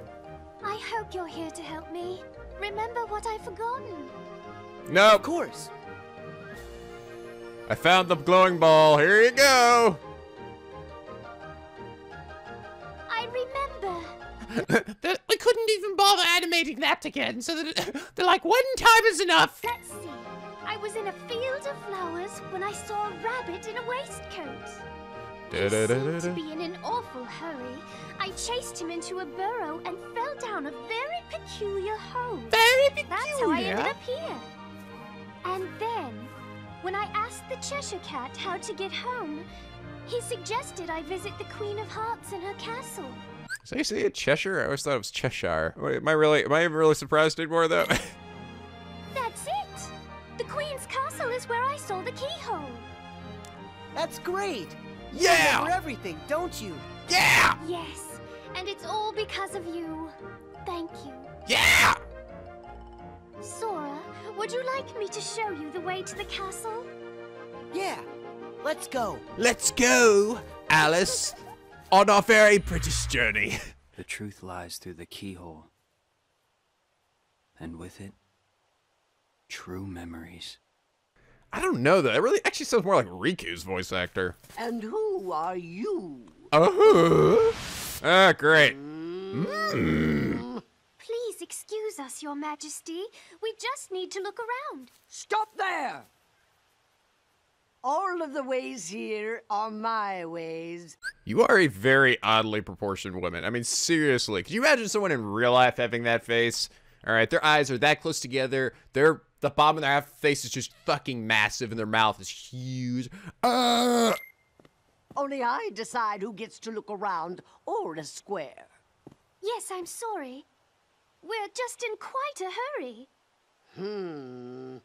I hope you're here to help me. Remember what I've forgotten. Of course. I found the glowing ball. Here you go. I remember. *laughs* They- we couldn't even bother animating that again, so that *laughs* they're like, one time is enough. Let's see. I was in a field of flowers when I saw a rabbit in a waistcoat. He seemed to be in an awful hurry. I chased him into a burrow and fell down a very peculiar hole. Very peculiar. That's how I ended up here. And then, when I asked the Cheshire Cat how to get home, he suggested I visit the Queen of Hearts in her castle. So you say it Cheshire? I always thought it was Cheshire. Wait, am I really? Am I even really surprised anymore though? *laughs* That's it! The Queen's castle is where I saw the keyhole. That's great. Yeah! You Yeah! remember everything, don't you? yeah, Yes, and it's all because of you. Thank you. yeah. Sora, would you like me to show you the way to the castle? Yeah. Let's go. Let's go. Alice on our very British journey. *laughs* The truth lies through the keyhole. And with it, true memories. I don't know though. It really actually sounds more like Riku's voice actor. And who are you? Uh-huh. Ah, great. Mm. Please excuse us, Your Majesty. We just need to look around. Stop there! All of the ways here are my ways. You are a very oddly proportioned woman. I mean, seriously. Could you imagine someone in real life having that face? All right, their eyes are that close together. Their the bottom of their half face is just fucking massive, and their mouth is huge. Uh, Only I decide who gets to look around or a square. Yes, I'm sorry. We're just in quite a hurry. Hmm.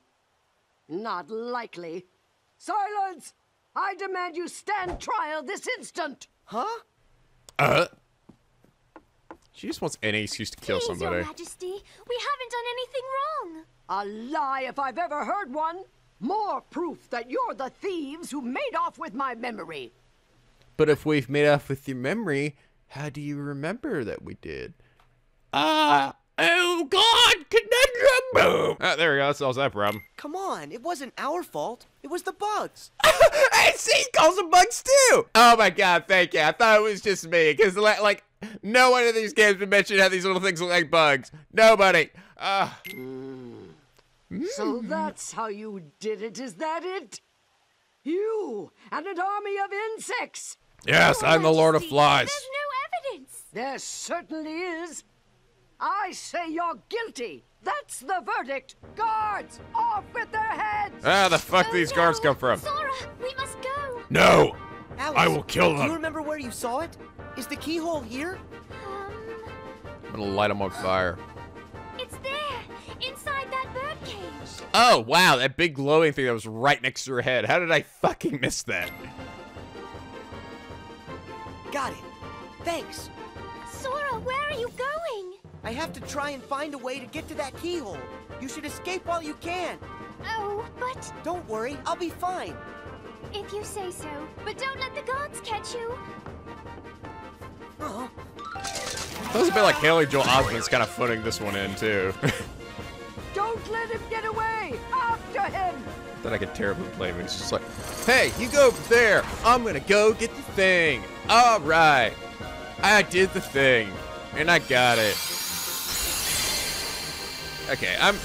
Not likely. Silence! I demand you stand trial this instant! Huh? uh. She just wants any excuse to kill Please, somebody. Your Majesty, we haven't done anything wrong. A lie if I've ever heard one. More proof that you're the thieves who made off with my memory. But if we've made off with your memory, how do you remember that we did? Ah, oh God, conundrum. Boom. Ah, there we go. That solves that problem. Come on, it wasn't our fault. It was the bugs. *laughs* I see. He calls them bugs too. Oh my God, thank you. I thought it was just me because like no one in these games would mention how these little things look like bugs. Nobody. Ah. So that's how you did it, is that it? You and an army of insects! Yes, I'm the Lord of Flies. There's no evidence. There certainly is. I say you're guilty. That's the verdict. Guards, off with their heads! Ah, the fuck Oh, these no. guards come from? Sora, we must go. No. Alice, I will kill them. Do you remember where you saw it? Is the keyhole here? Um, I'm gonna light them on fire. it's there, inside that bird cage. Oh, wow, that big glowing thing that was right next to her head. How did I fucking miss that? Got it. Thanks. Sora, where are you going? I have to try and find a way to get to that keyhole. You should escape while you can. Oh, but Don't worry, I'll be fine. if you say so. But don't let the guards catch you. Uh-huh. That was a bit like Haley Joel Osment's kind of footing this one in, too. *laughs* Don't let him get away! After him! that I could terribly blame. He's just like, hey, you go over there. I'm gonna go get the thing. All right. I did the thing. And I got it. Okay, I'm...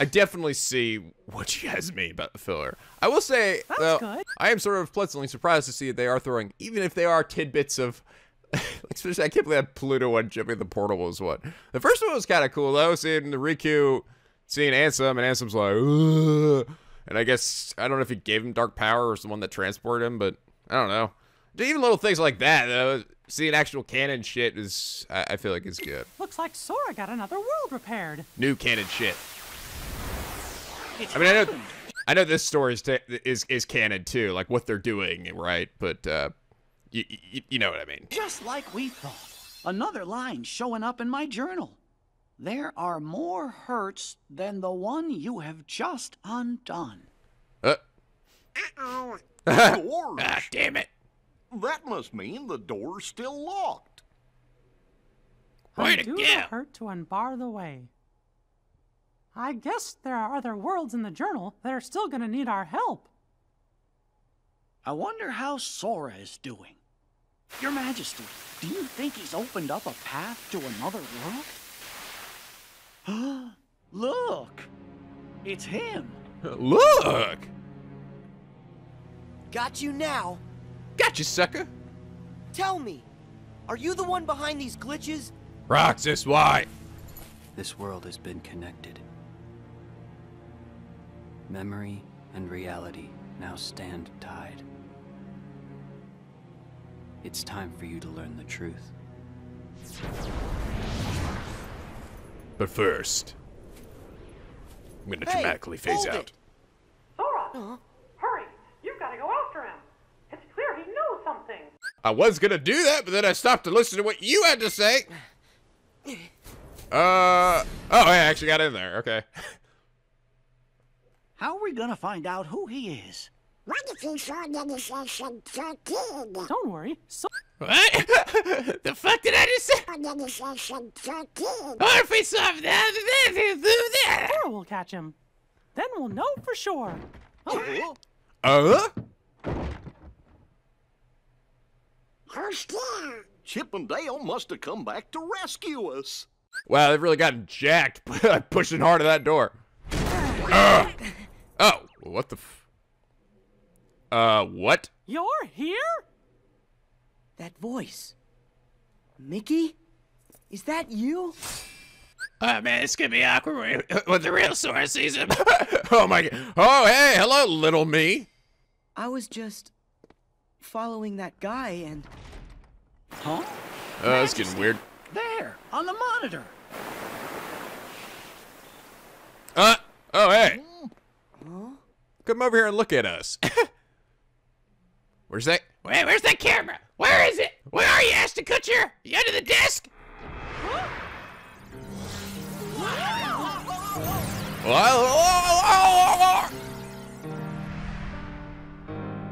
I definitely see what you guys mean about the filler. I will say, That's though, good. I am sort of pleasantly surprised to see that they are throwing, even if they are tidbits of, *laughs* especially I can't believe that Pluto one jumping the portal was what. The first one was kind of cool though, seeing the Riku, seeing Ansem, and Ansem's like, Ugh. and I guess I don't know if he gave him dark power or was the one that transported him, but I don't know. Even little things like that, though, seeing actual canon shit is, I, I feel like is good. Looks like Sora got another world repaired. New canon shit. It's I mean, I know. I know this story is, is is canon too, like what they're doing, right? But uh, you, you you know what I mean. Just like we thought. Another line showing up in my journal. There are more hurts than the one you have just undone. Uh, Uh-oh. *laughs* ah, damn it! That must mean the door's still locked. Way to Undo go. the hurt to unbar the way. I guess there are other worlds in the journal that are still gonna need our help. I wonder how Sora is doing. Your Majesty, do you think he's opened up a path to another world? *gasps* Look! It's him! Look, Got you now. Got you, sucker. Tell me, are you the one behind these glitches? Roxas, why? This world has been connected. Memory and reality now stand tied. It's time for you to learn the truth. But first, I'm gonna Hey, dramatically phase hold out. it. Sora! Hurry! You've got to go after him! It's clear he knows something! I was gonna do that, but then I stopped to listen to what you had to say. Uh oh, I actually got in there. Okay. How are we gonna find out who he is? What if he saw Initiation 13? Don't worry. So What? *laughs* the fuck did I just say? Initiation 13. What if we saw that? that? Sora will catch him. Then we'll know for sure. Oh, Uh? Who's there? Chip and Dale must have come back to rescue us. Wow, they've really gotten jacked *laughs* by pushing hard at that door. Ugh. Oh, what the f- Uh, what? you're here? That voice. Mickey? Is that you? Oh man, it's gonna be awkward when, *laughs* when the real Sora sees him. *laughs* Oh my god. Oh, hey, hello, little me. I was just following that guy and. Huh? Uh, that's getting weird. There, on the monitor. Uh, oh, hey. Huh? Come over here and look at us. *laughs* Where's that? Wait, where's that camera? Where is it? Where are you, Ashton Kutcher? You under the desk?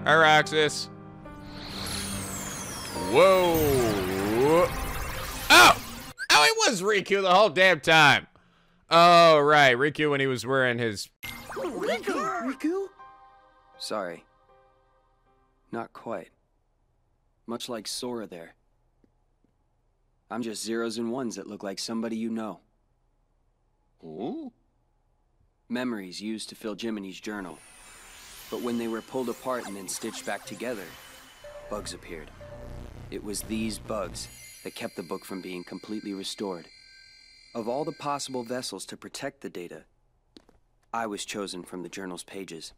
Araxis. Whoa. Oh! Oh, it was Riku the whole damn time. Oh, right. Riku when he was wearing his. Riku! Riku? Sorry. Not quite. Much like Sora there. I'm just zeros and ones that look like somebody you know. Huh? Memories used to fill Jiminy's journal. But when they were pulled apart and then stitched back together, bugs appeared. It was these bugs that kept the book from being completely restored. Of all the possible vessels to protect the data, I was chosen from the journal's pages.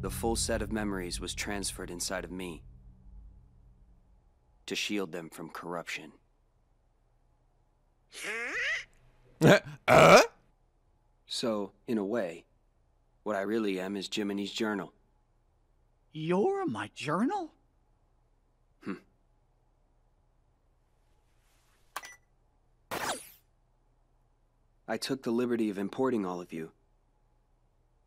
The full set of memories was transferred inside of me to shield them from corruption. *laughs* uh? So, in a way, what I really am is Jiminy's journal. You're my journal? I took the liberty of importing all of you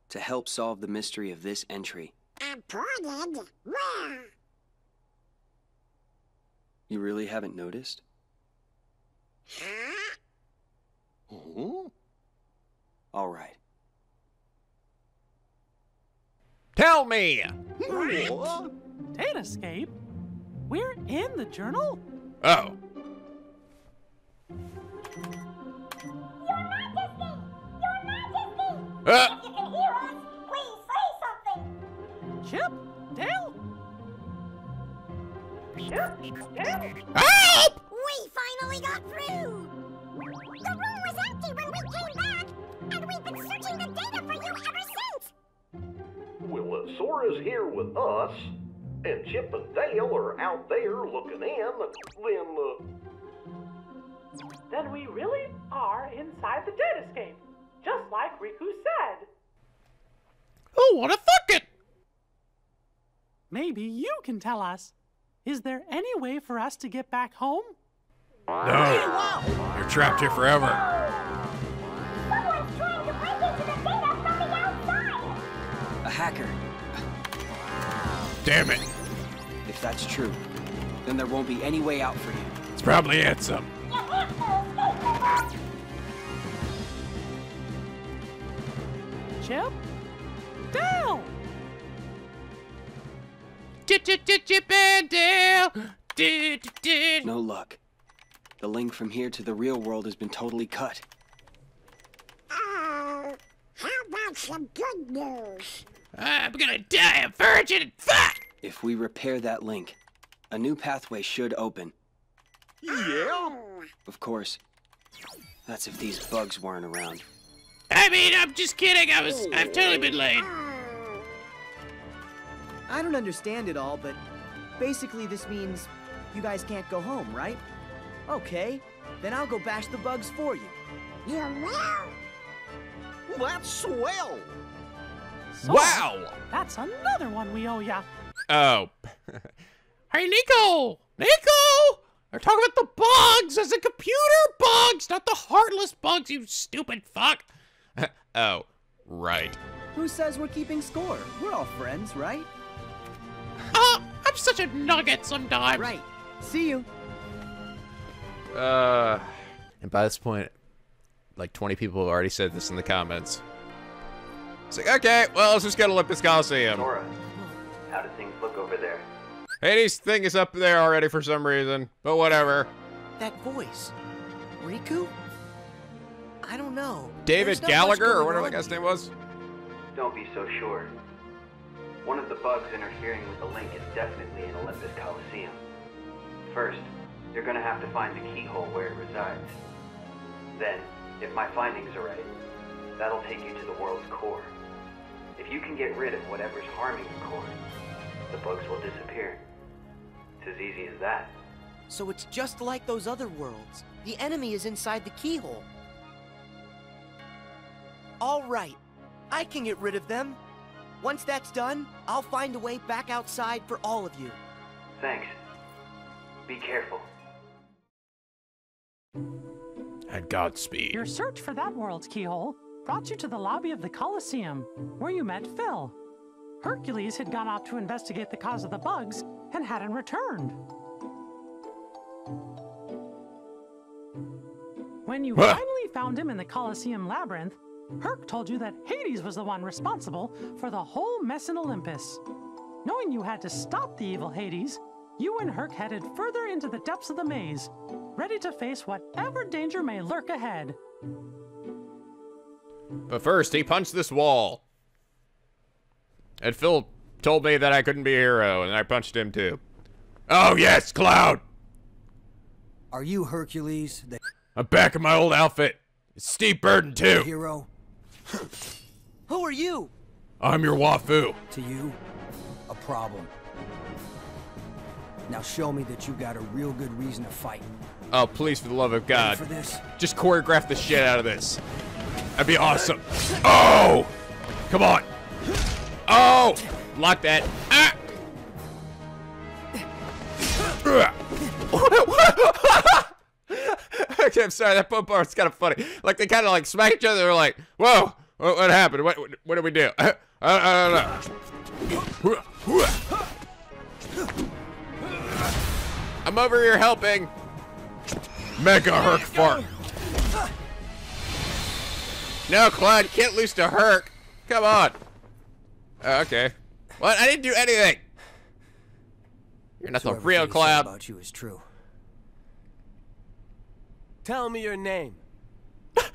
to help solve the mystery of this entry. Imported? Where? You really haven't noticed? Huh? Huh? All right. Tell me. Datascape? We're in the journal? Oh. Uh, You can hear us. Please say something. Chip? Dale? help! We finally got through! The room was empty when we came back, and we've been searching the data for you ever since. Well, uh, Sora's here with us, and Chip and Dale are out there looking in, then, uh, Then we really are inside the datascape, just like Riku said. Oh, what a fuck it! Maybe you can tell us. Is there any way for us to get back home? No. You're trapped here forever. Someone's trying to break into the data from the outside. A hacker. Damn it. If that's true, then there won't be any way out for you. It's probably Ansem. You have to escape from Chip? Dale! Chip and Dale. No luck. The link from here to the real world has been totally cut. Oh, how about some good news? I'm gonna die a virgin. Fuck! If we repair that link, a new pathway should open. yeah. Of course, that's if these bugs weren't around. I mean, I'm just kidding. I was, I've totally been late. I don't understand it all, but basically this means you guys can't go home, right? Okay, then I'll go bash the bugs for you. You will? That's swell. So, Wow. That's another one we owe ya. Oh. *laughs* Hey, Nico! Nico! They're talking about the bugs as the computer bugs, not the heartless bugs, you stupid fuck. Oh, right. Who says we're keeping score? We're all friends, right? Oh, I'm such a nugget sometimes. Right. See you. Uh, and by this point, like 20 people have already said this in the comments. It's like, okay, well, let's just go to Olympus Coliseum. Sora, how do things look over there? Hades' thing is up there already for some reason, but whatever. That voice. Riku? I don't know. David There's Gallagher, or whatever on that guy's name was? Don't be so sure. One of the bugs interfering with the link is definitely in Olympus Coliseum. First, you're gonna have to find the keyhole where it resides. Then, if my findings are right, that'll take you to the world's core. If you can get rid of whatever's harming the core, the bugs will disappear. It's as easy as that. So it's just like those other worlds. The enemy is inside the keyhole. All right. I can get rid of them. Once that's done, I'll find a way back outside for all of you. Thanks. Be careful. And Godspeed. Your search for that world's keyhole brought you to the lobby of the Colosseum, where you met Phil. Hercules had gone out to investigate the cause of the bugs and hadn't returned. When you finally found him in the Colosseum labyrinth, Herc told you that Hades was the one responsible for the whole mess in Olympus. Knowing you had to stop the evil Hades, you and Herc headed further into the depths of the maze, ready to face whatever danger may lurk ahead. But first, he punched this wall. And Phil told me that I couldn't be a hero, and I punched him too. Oh, yes, Cloud! Are you Hercules, the I'm back in my old outfit. It's Steve Burton, too. hero? Who are you? I'm your Wafu. To you, a problem. Now show me that you got a real good reason to fight. Oh, please, for the love of God. for this? Just choreograph the shit out of this. That'd be awesome. Oh! Come on. Oh! Lock that. Ah! *laughs* okay, *laughs* I'm sorry. That bump part's kind of funny. Like they kind of like smack each other. They're like, "Whoa, what, what happened? What, what what did we do?" *laughs* I, I, don't know. I'm over here helping. Mega Herc fart. No, you can't lose to Herc. Come on. Uh, okay. What? I didn't do anything. You're not the real everything he said Cloud. about you is true. Tell me your name. *laughs*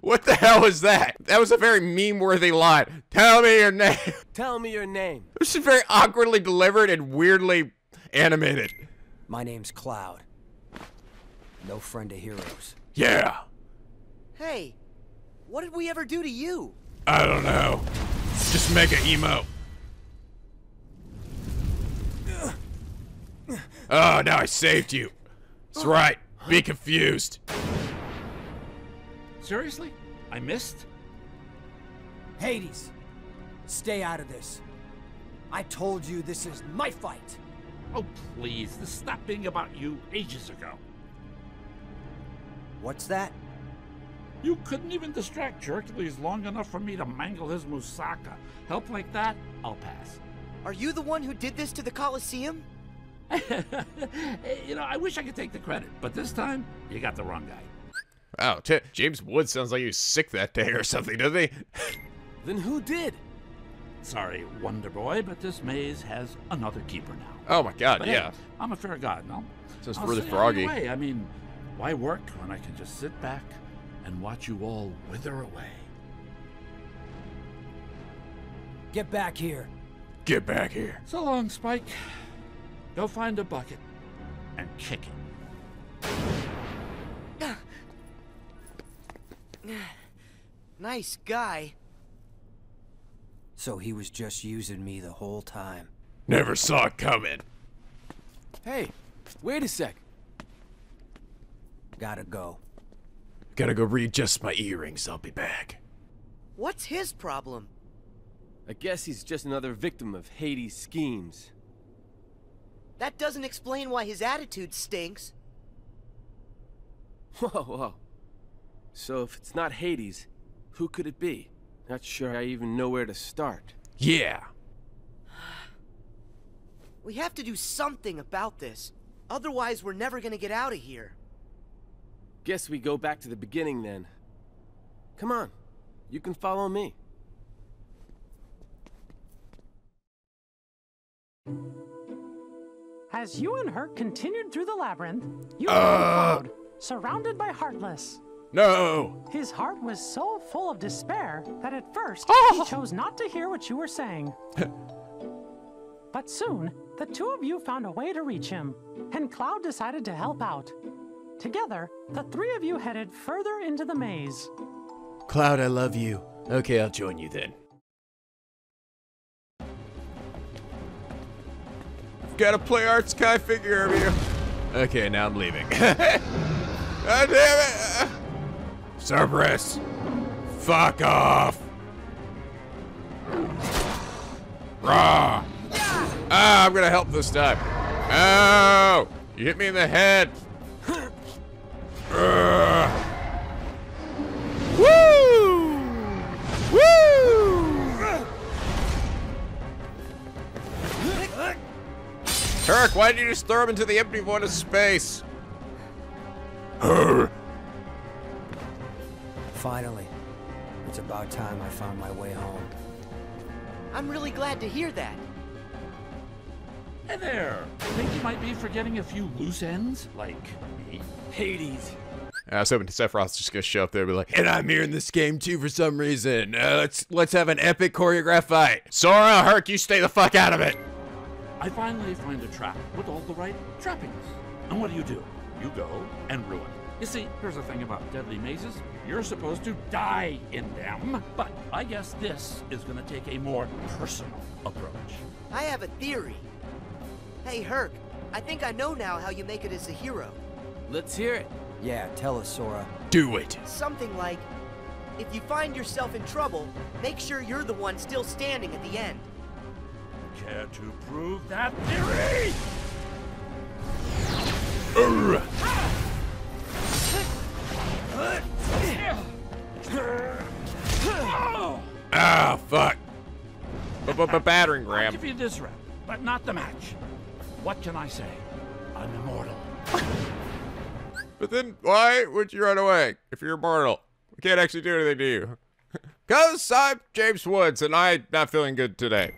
What the hell was that? That was a very meme-worthy line. Tell me your name. *laughs* Tell me your name. This is very awkwardly delivered and weirdly animated. My name's Cloud. No friend of heroes. Yeah. Hey, what did we ever do to you? I don't know. Just make mega emo. Oh, now I saved you. That's right. Be confused. Seriously? I missed? Hades, stay out of this. I told you this is my fight. Oh, please. This stopped being about you ages ago. What's that? You couldn't even distract Hercules long enough for me to mangle his Musaka. Help like that? I'll pass. Are you the one who did this to the Colosseum? *laughs* you know, I wish I could take the credit, but this time, you got the wrong guy. Oh, wow, J- James Wood sounds like he was sick that day or something, doesn't he? *laughs* Then who did? Sorry, Wonder Boy, but this maze has another keeper now. Oh my god, But hey, yeah. I'm a fair god, no? Sounds I'll really froggy. Anyway, I mean, why work when I can just sit back and watch you all wither away? Get back here. Get back here. So long, Spike. Go find a bucket and kick it. Nice guy. So he was just using me the whole time. Never saw it coming. Hey, wait a sec. Gotta go. Gotta go readjust my earrings. I'll be back. What's his problem? I guess he's just another victim of Hades' schemes. That doesn't explain why his attitude stinks. *laughs* Whoa, whoa. So if it's not Hades, Who could it be? Not sure I even know where to start. Yeah. *sighs* We have to do something about this. Otherwise, we're never gonna get out of here. Guess we go back to the beginning then. Come on, you can follow me. As you and her continued through the labyrinth, you Uh. found Cloud, surrounded by Heartless. No. His heart was so full of despair that at first Oh. he chose not to hear what you were saying. *laughs* but soon, the two of you found a way to reach him, and Cloud decided to help out. Together, the three of you headed further into the maze. Cloud, I love you. Okay, I'll join you then. I've got a Play Arts Kai figure of you. Okay, now I'm leaving. *laughs* God damn it! Cerberus! Fuck off! Rah! Ah, I'm gonna help this time. Oh! You hit me in the head! *laughs* Ugh. Woo! Kirk, why did you just throw him into the empty void of space? Finally. It's about time I found my way home. I'm really glad to hear that. Hey there! I Think you might be forgetting a few loose ends? Like me? Hades. I was hoping Sephiroth's just gonna show up there and be like, and I'm here in this game too for some reason. Uh, let's let's have an epic choreographed fight. Sora, Herc, you stay the fuck out of it. I finally find a trap with all the right trappings. And what do you do? You go and ruin. You see, here's the thing about deadly mazes. You're supposed to die in them. But I guess this is gonna take a more personal approach. I have a theory. Hey, Herc, I think I know now how you make it as a hero. Let's hear it. Yeah, tell us, Sora. Do it. Something like, if you find yourself in trouble, make sure you're the one still standing at the end. Care to prove that theory? Ah, fuck. But battering ram. I'll ram. give you this rep, but not the match. What can I say? I'm immortal. But then why would you run away if you're immortal? We can't actually do anything to you. *laughs* Cause I'm James Woods and I'm not feeling good today.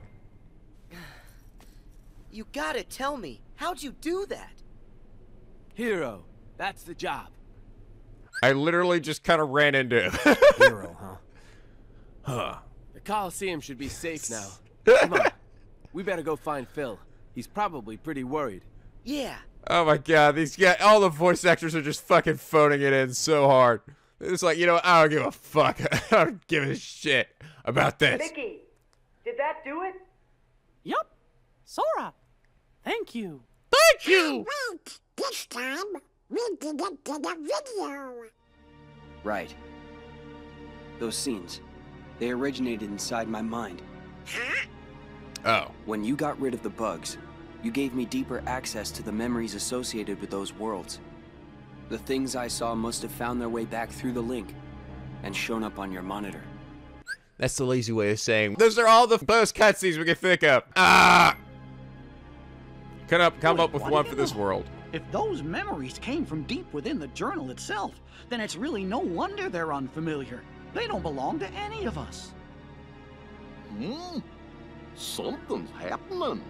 You gotta tell me, how'd you do that? Hero. That's the job. I literally just kind of ran into him. *laughs* Hero, huh? Huh. The Coliseum should be safe now. *laughs* Come on. We better go find Phil. He's probably pretty worried. Yeah. Oh my god, these guys, all the voice actors are just fucking phoning it in so hard. It's like, you know, I don't give a fuck. *laughs* I don't give a shit about this. Mickey, did that do it? Yup. Sora, thank you. Thank you! *gasps* Wait, this time we did it to the video. Right. Those scenes, they originated inside my mind. Huh? Oh. When you got rid of the bugs, you gave me deeper access to the memories associated with those worlds. The things I saw must have found their way back through the link and shown up on your monitor. That's the lazy way of saying, those are all the best cutscenes we can think of. Ah! Come up, come up with one for this world. If those memories came from deep within the journal itself, then it's really no wonder they're unfamiliar. They don't belong to any of us. Hmm? Something's happening.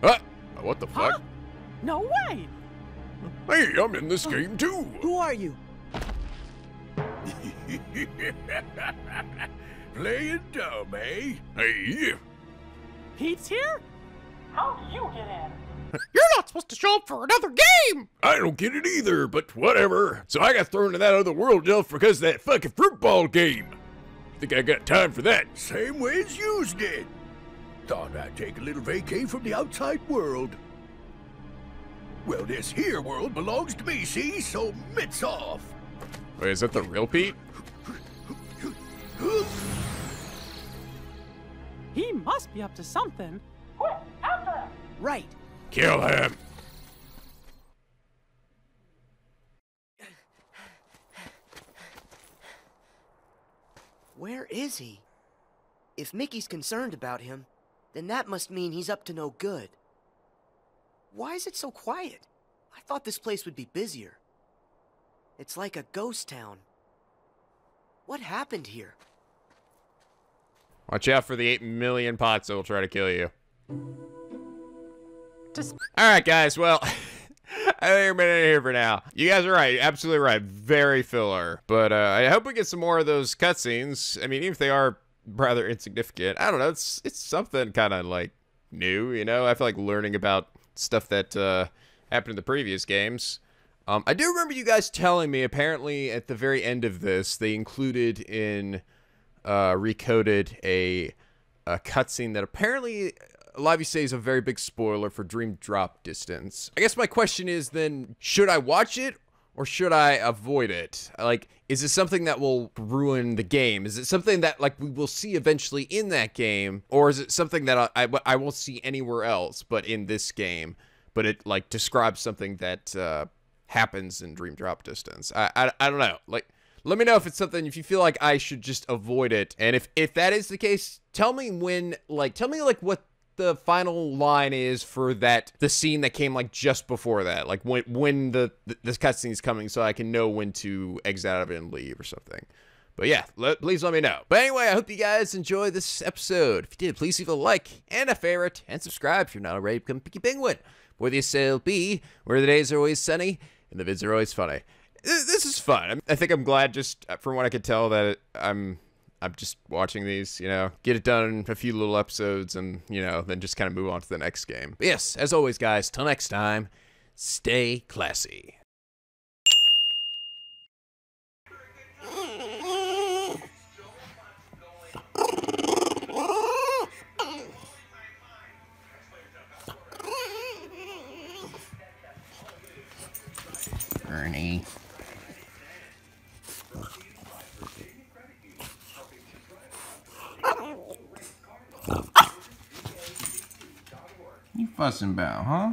What? What the fuck? No way! Hey, I'm in this game too. Who are you? *laughs* Playing dumb, eh? Hey. Pete's here? How'd you get in? *laughs* You're not supposed to show up for another game! I don't get it either, but whatever. So I got thrown into that other world just because of that fucking fruit ball game. Think I got time for that? Same way as yous did. Thought I'd take a little vacay from the outside world. Well, this here world belongs to me, see? So mitts off. Wait, is that the real Pete? *laughs* He must be up to something. Quick, after him! Right. Kill him! Where is he? If Mickey's concerned about him, then that must mean he's up to no good. Why is it so quiet? I thought this place would be busier. It's like a ghost town. What happened here? Watch out for the 8 million pots that will try to kill you. Just Alright, guys, well, *laughs* I think we're in here for now. You guys are right, absolutely right. Very filler. But uh, I hope we get some more of those cutscenes. I mean, even if they are rather insignificant, I don't know, it's it's something kind of like new, you know? I feel like learning about stuff that uh, happened in the previous games. Um, I do remember you guys telling me, apparently, at the very end of this, they included in uh, Re:coded a, a cutscene that apparently a lot of you say is a very big spoiler for Dream Drop Distance. I guess my question is then, should I watch it or should I avoid it? Like, is it something that will ruin the game? Is it something that like we will see eventually in that game, or is it something that I I, I won't see anywhere else but in this game? But it like describes something that uh, happens in Dream Drop Distance. I, I I don't know. Like, let me know if it's something if you feel like I should just avoid it, and if if that is the case, tell me when. Like, tell me like what the final line is for that the scene that came like just before that. Like when when the the, this cutscene is coming so i can know when to exit out of it and leave or something. But yeah let, please let me know. But anyway i hope you guys enjoyed this episode. If you did please leave a like and a favorite and subscribe if you're not already. Become picky penguin. Where the sail be where the days are always sunny and the vids are always funny. This is fun i think i'm glad just uh, from what i could tell that i'm I'm just watching these, you know, get it done a few little episodes and, you know, then just kind of move on to the next game. But yes, as always, guys, till next time, stay classy. Ernie. Fussing about, huh?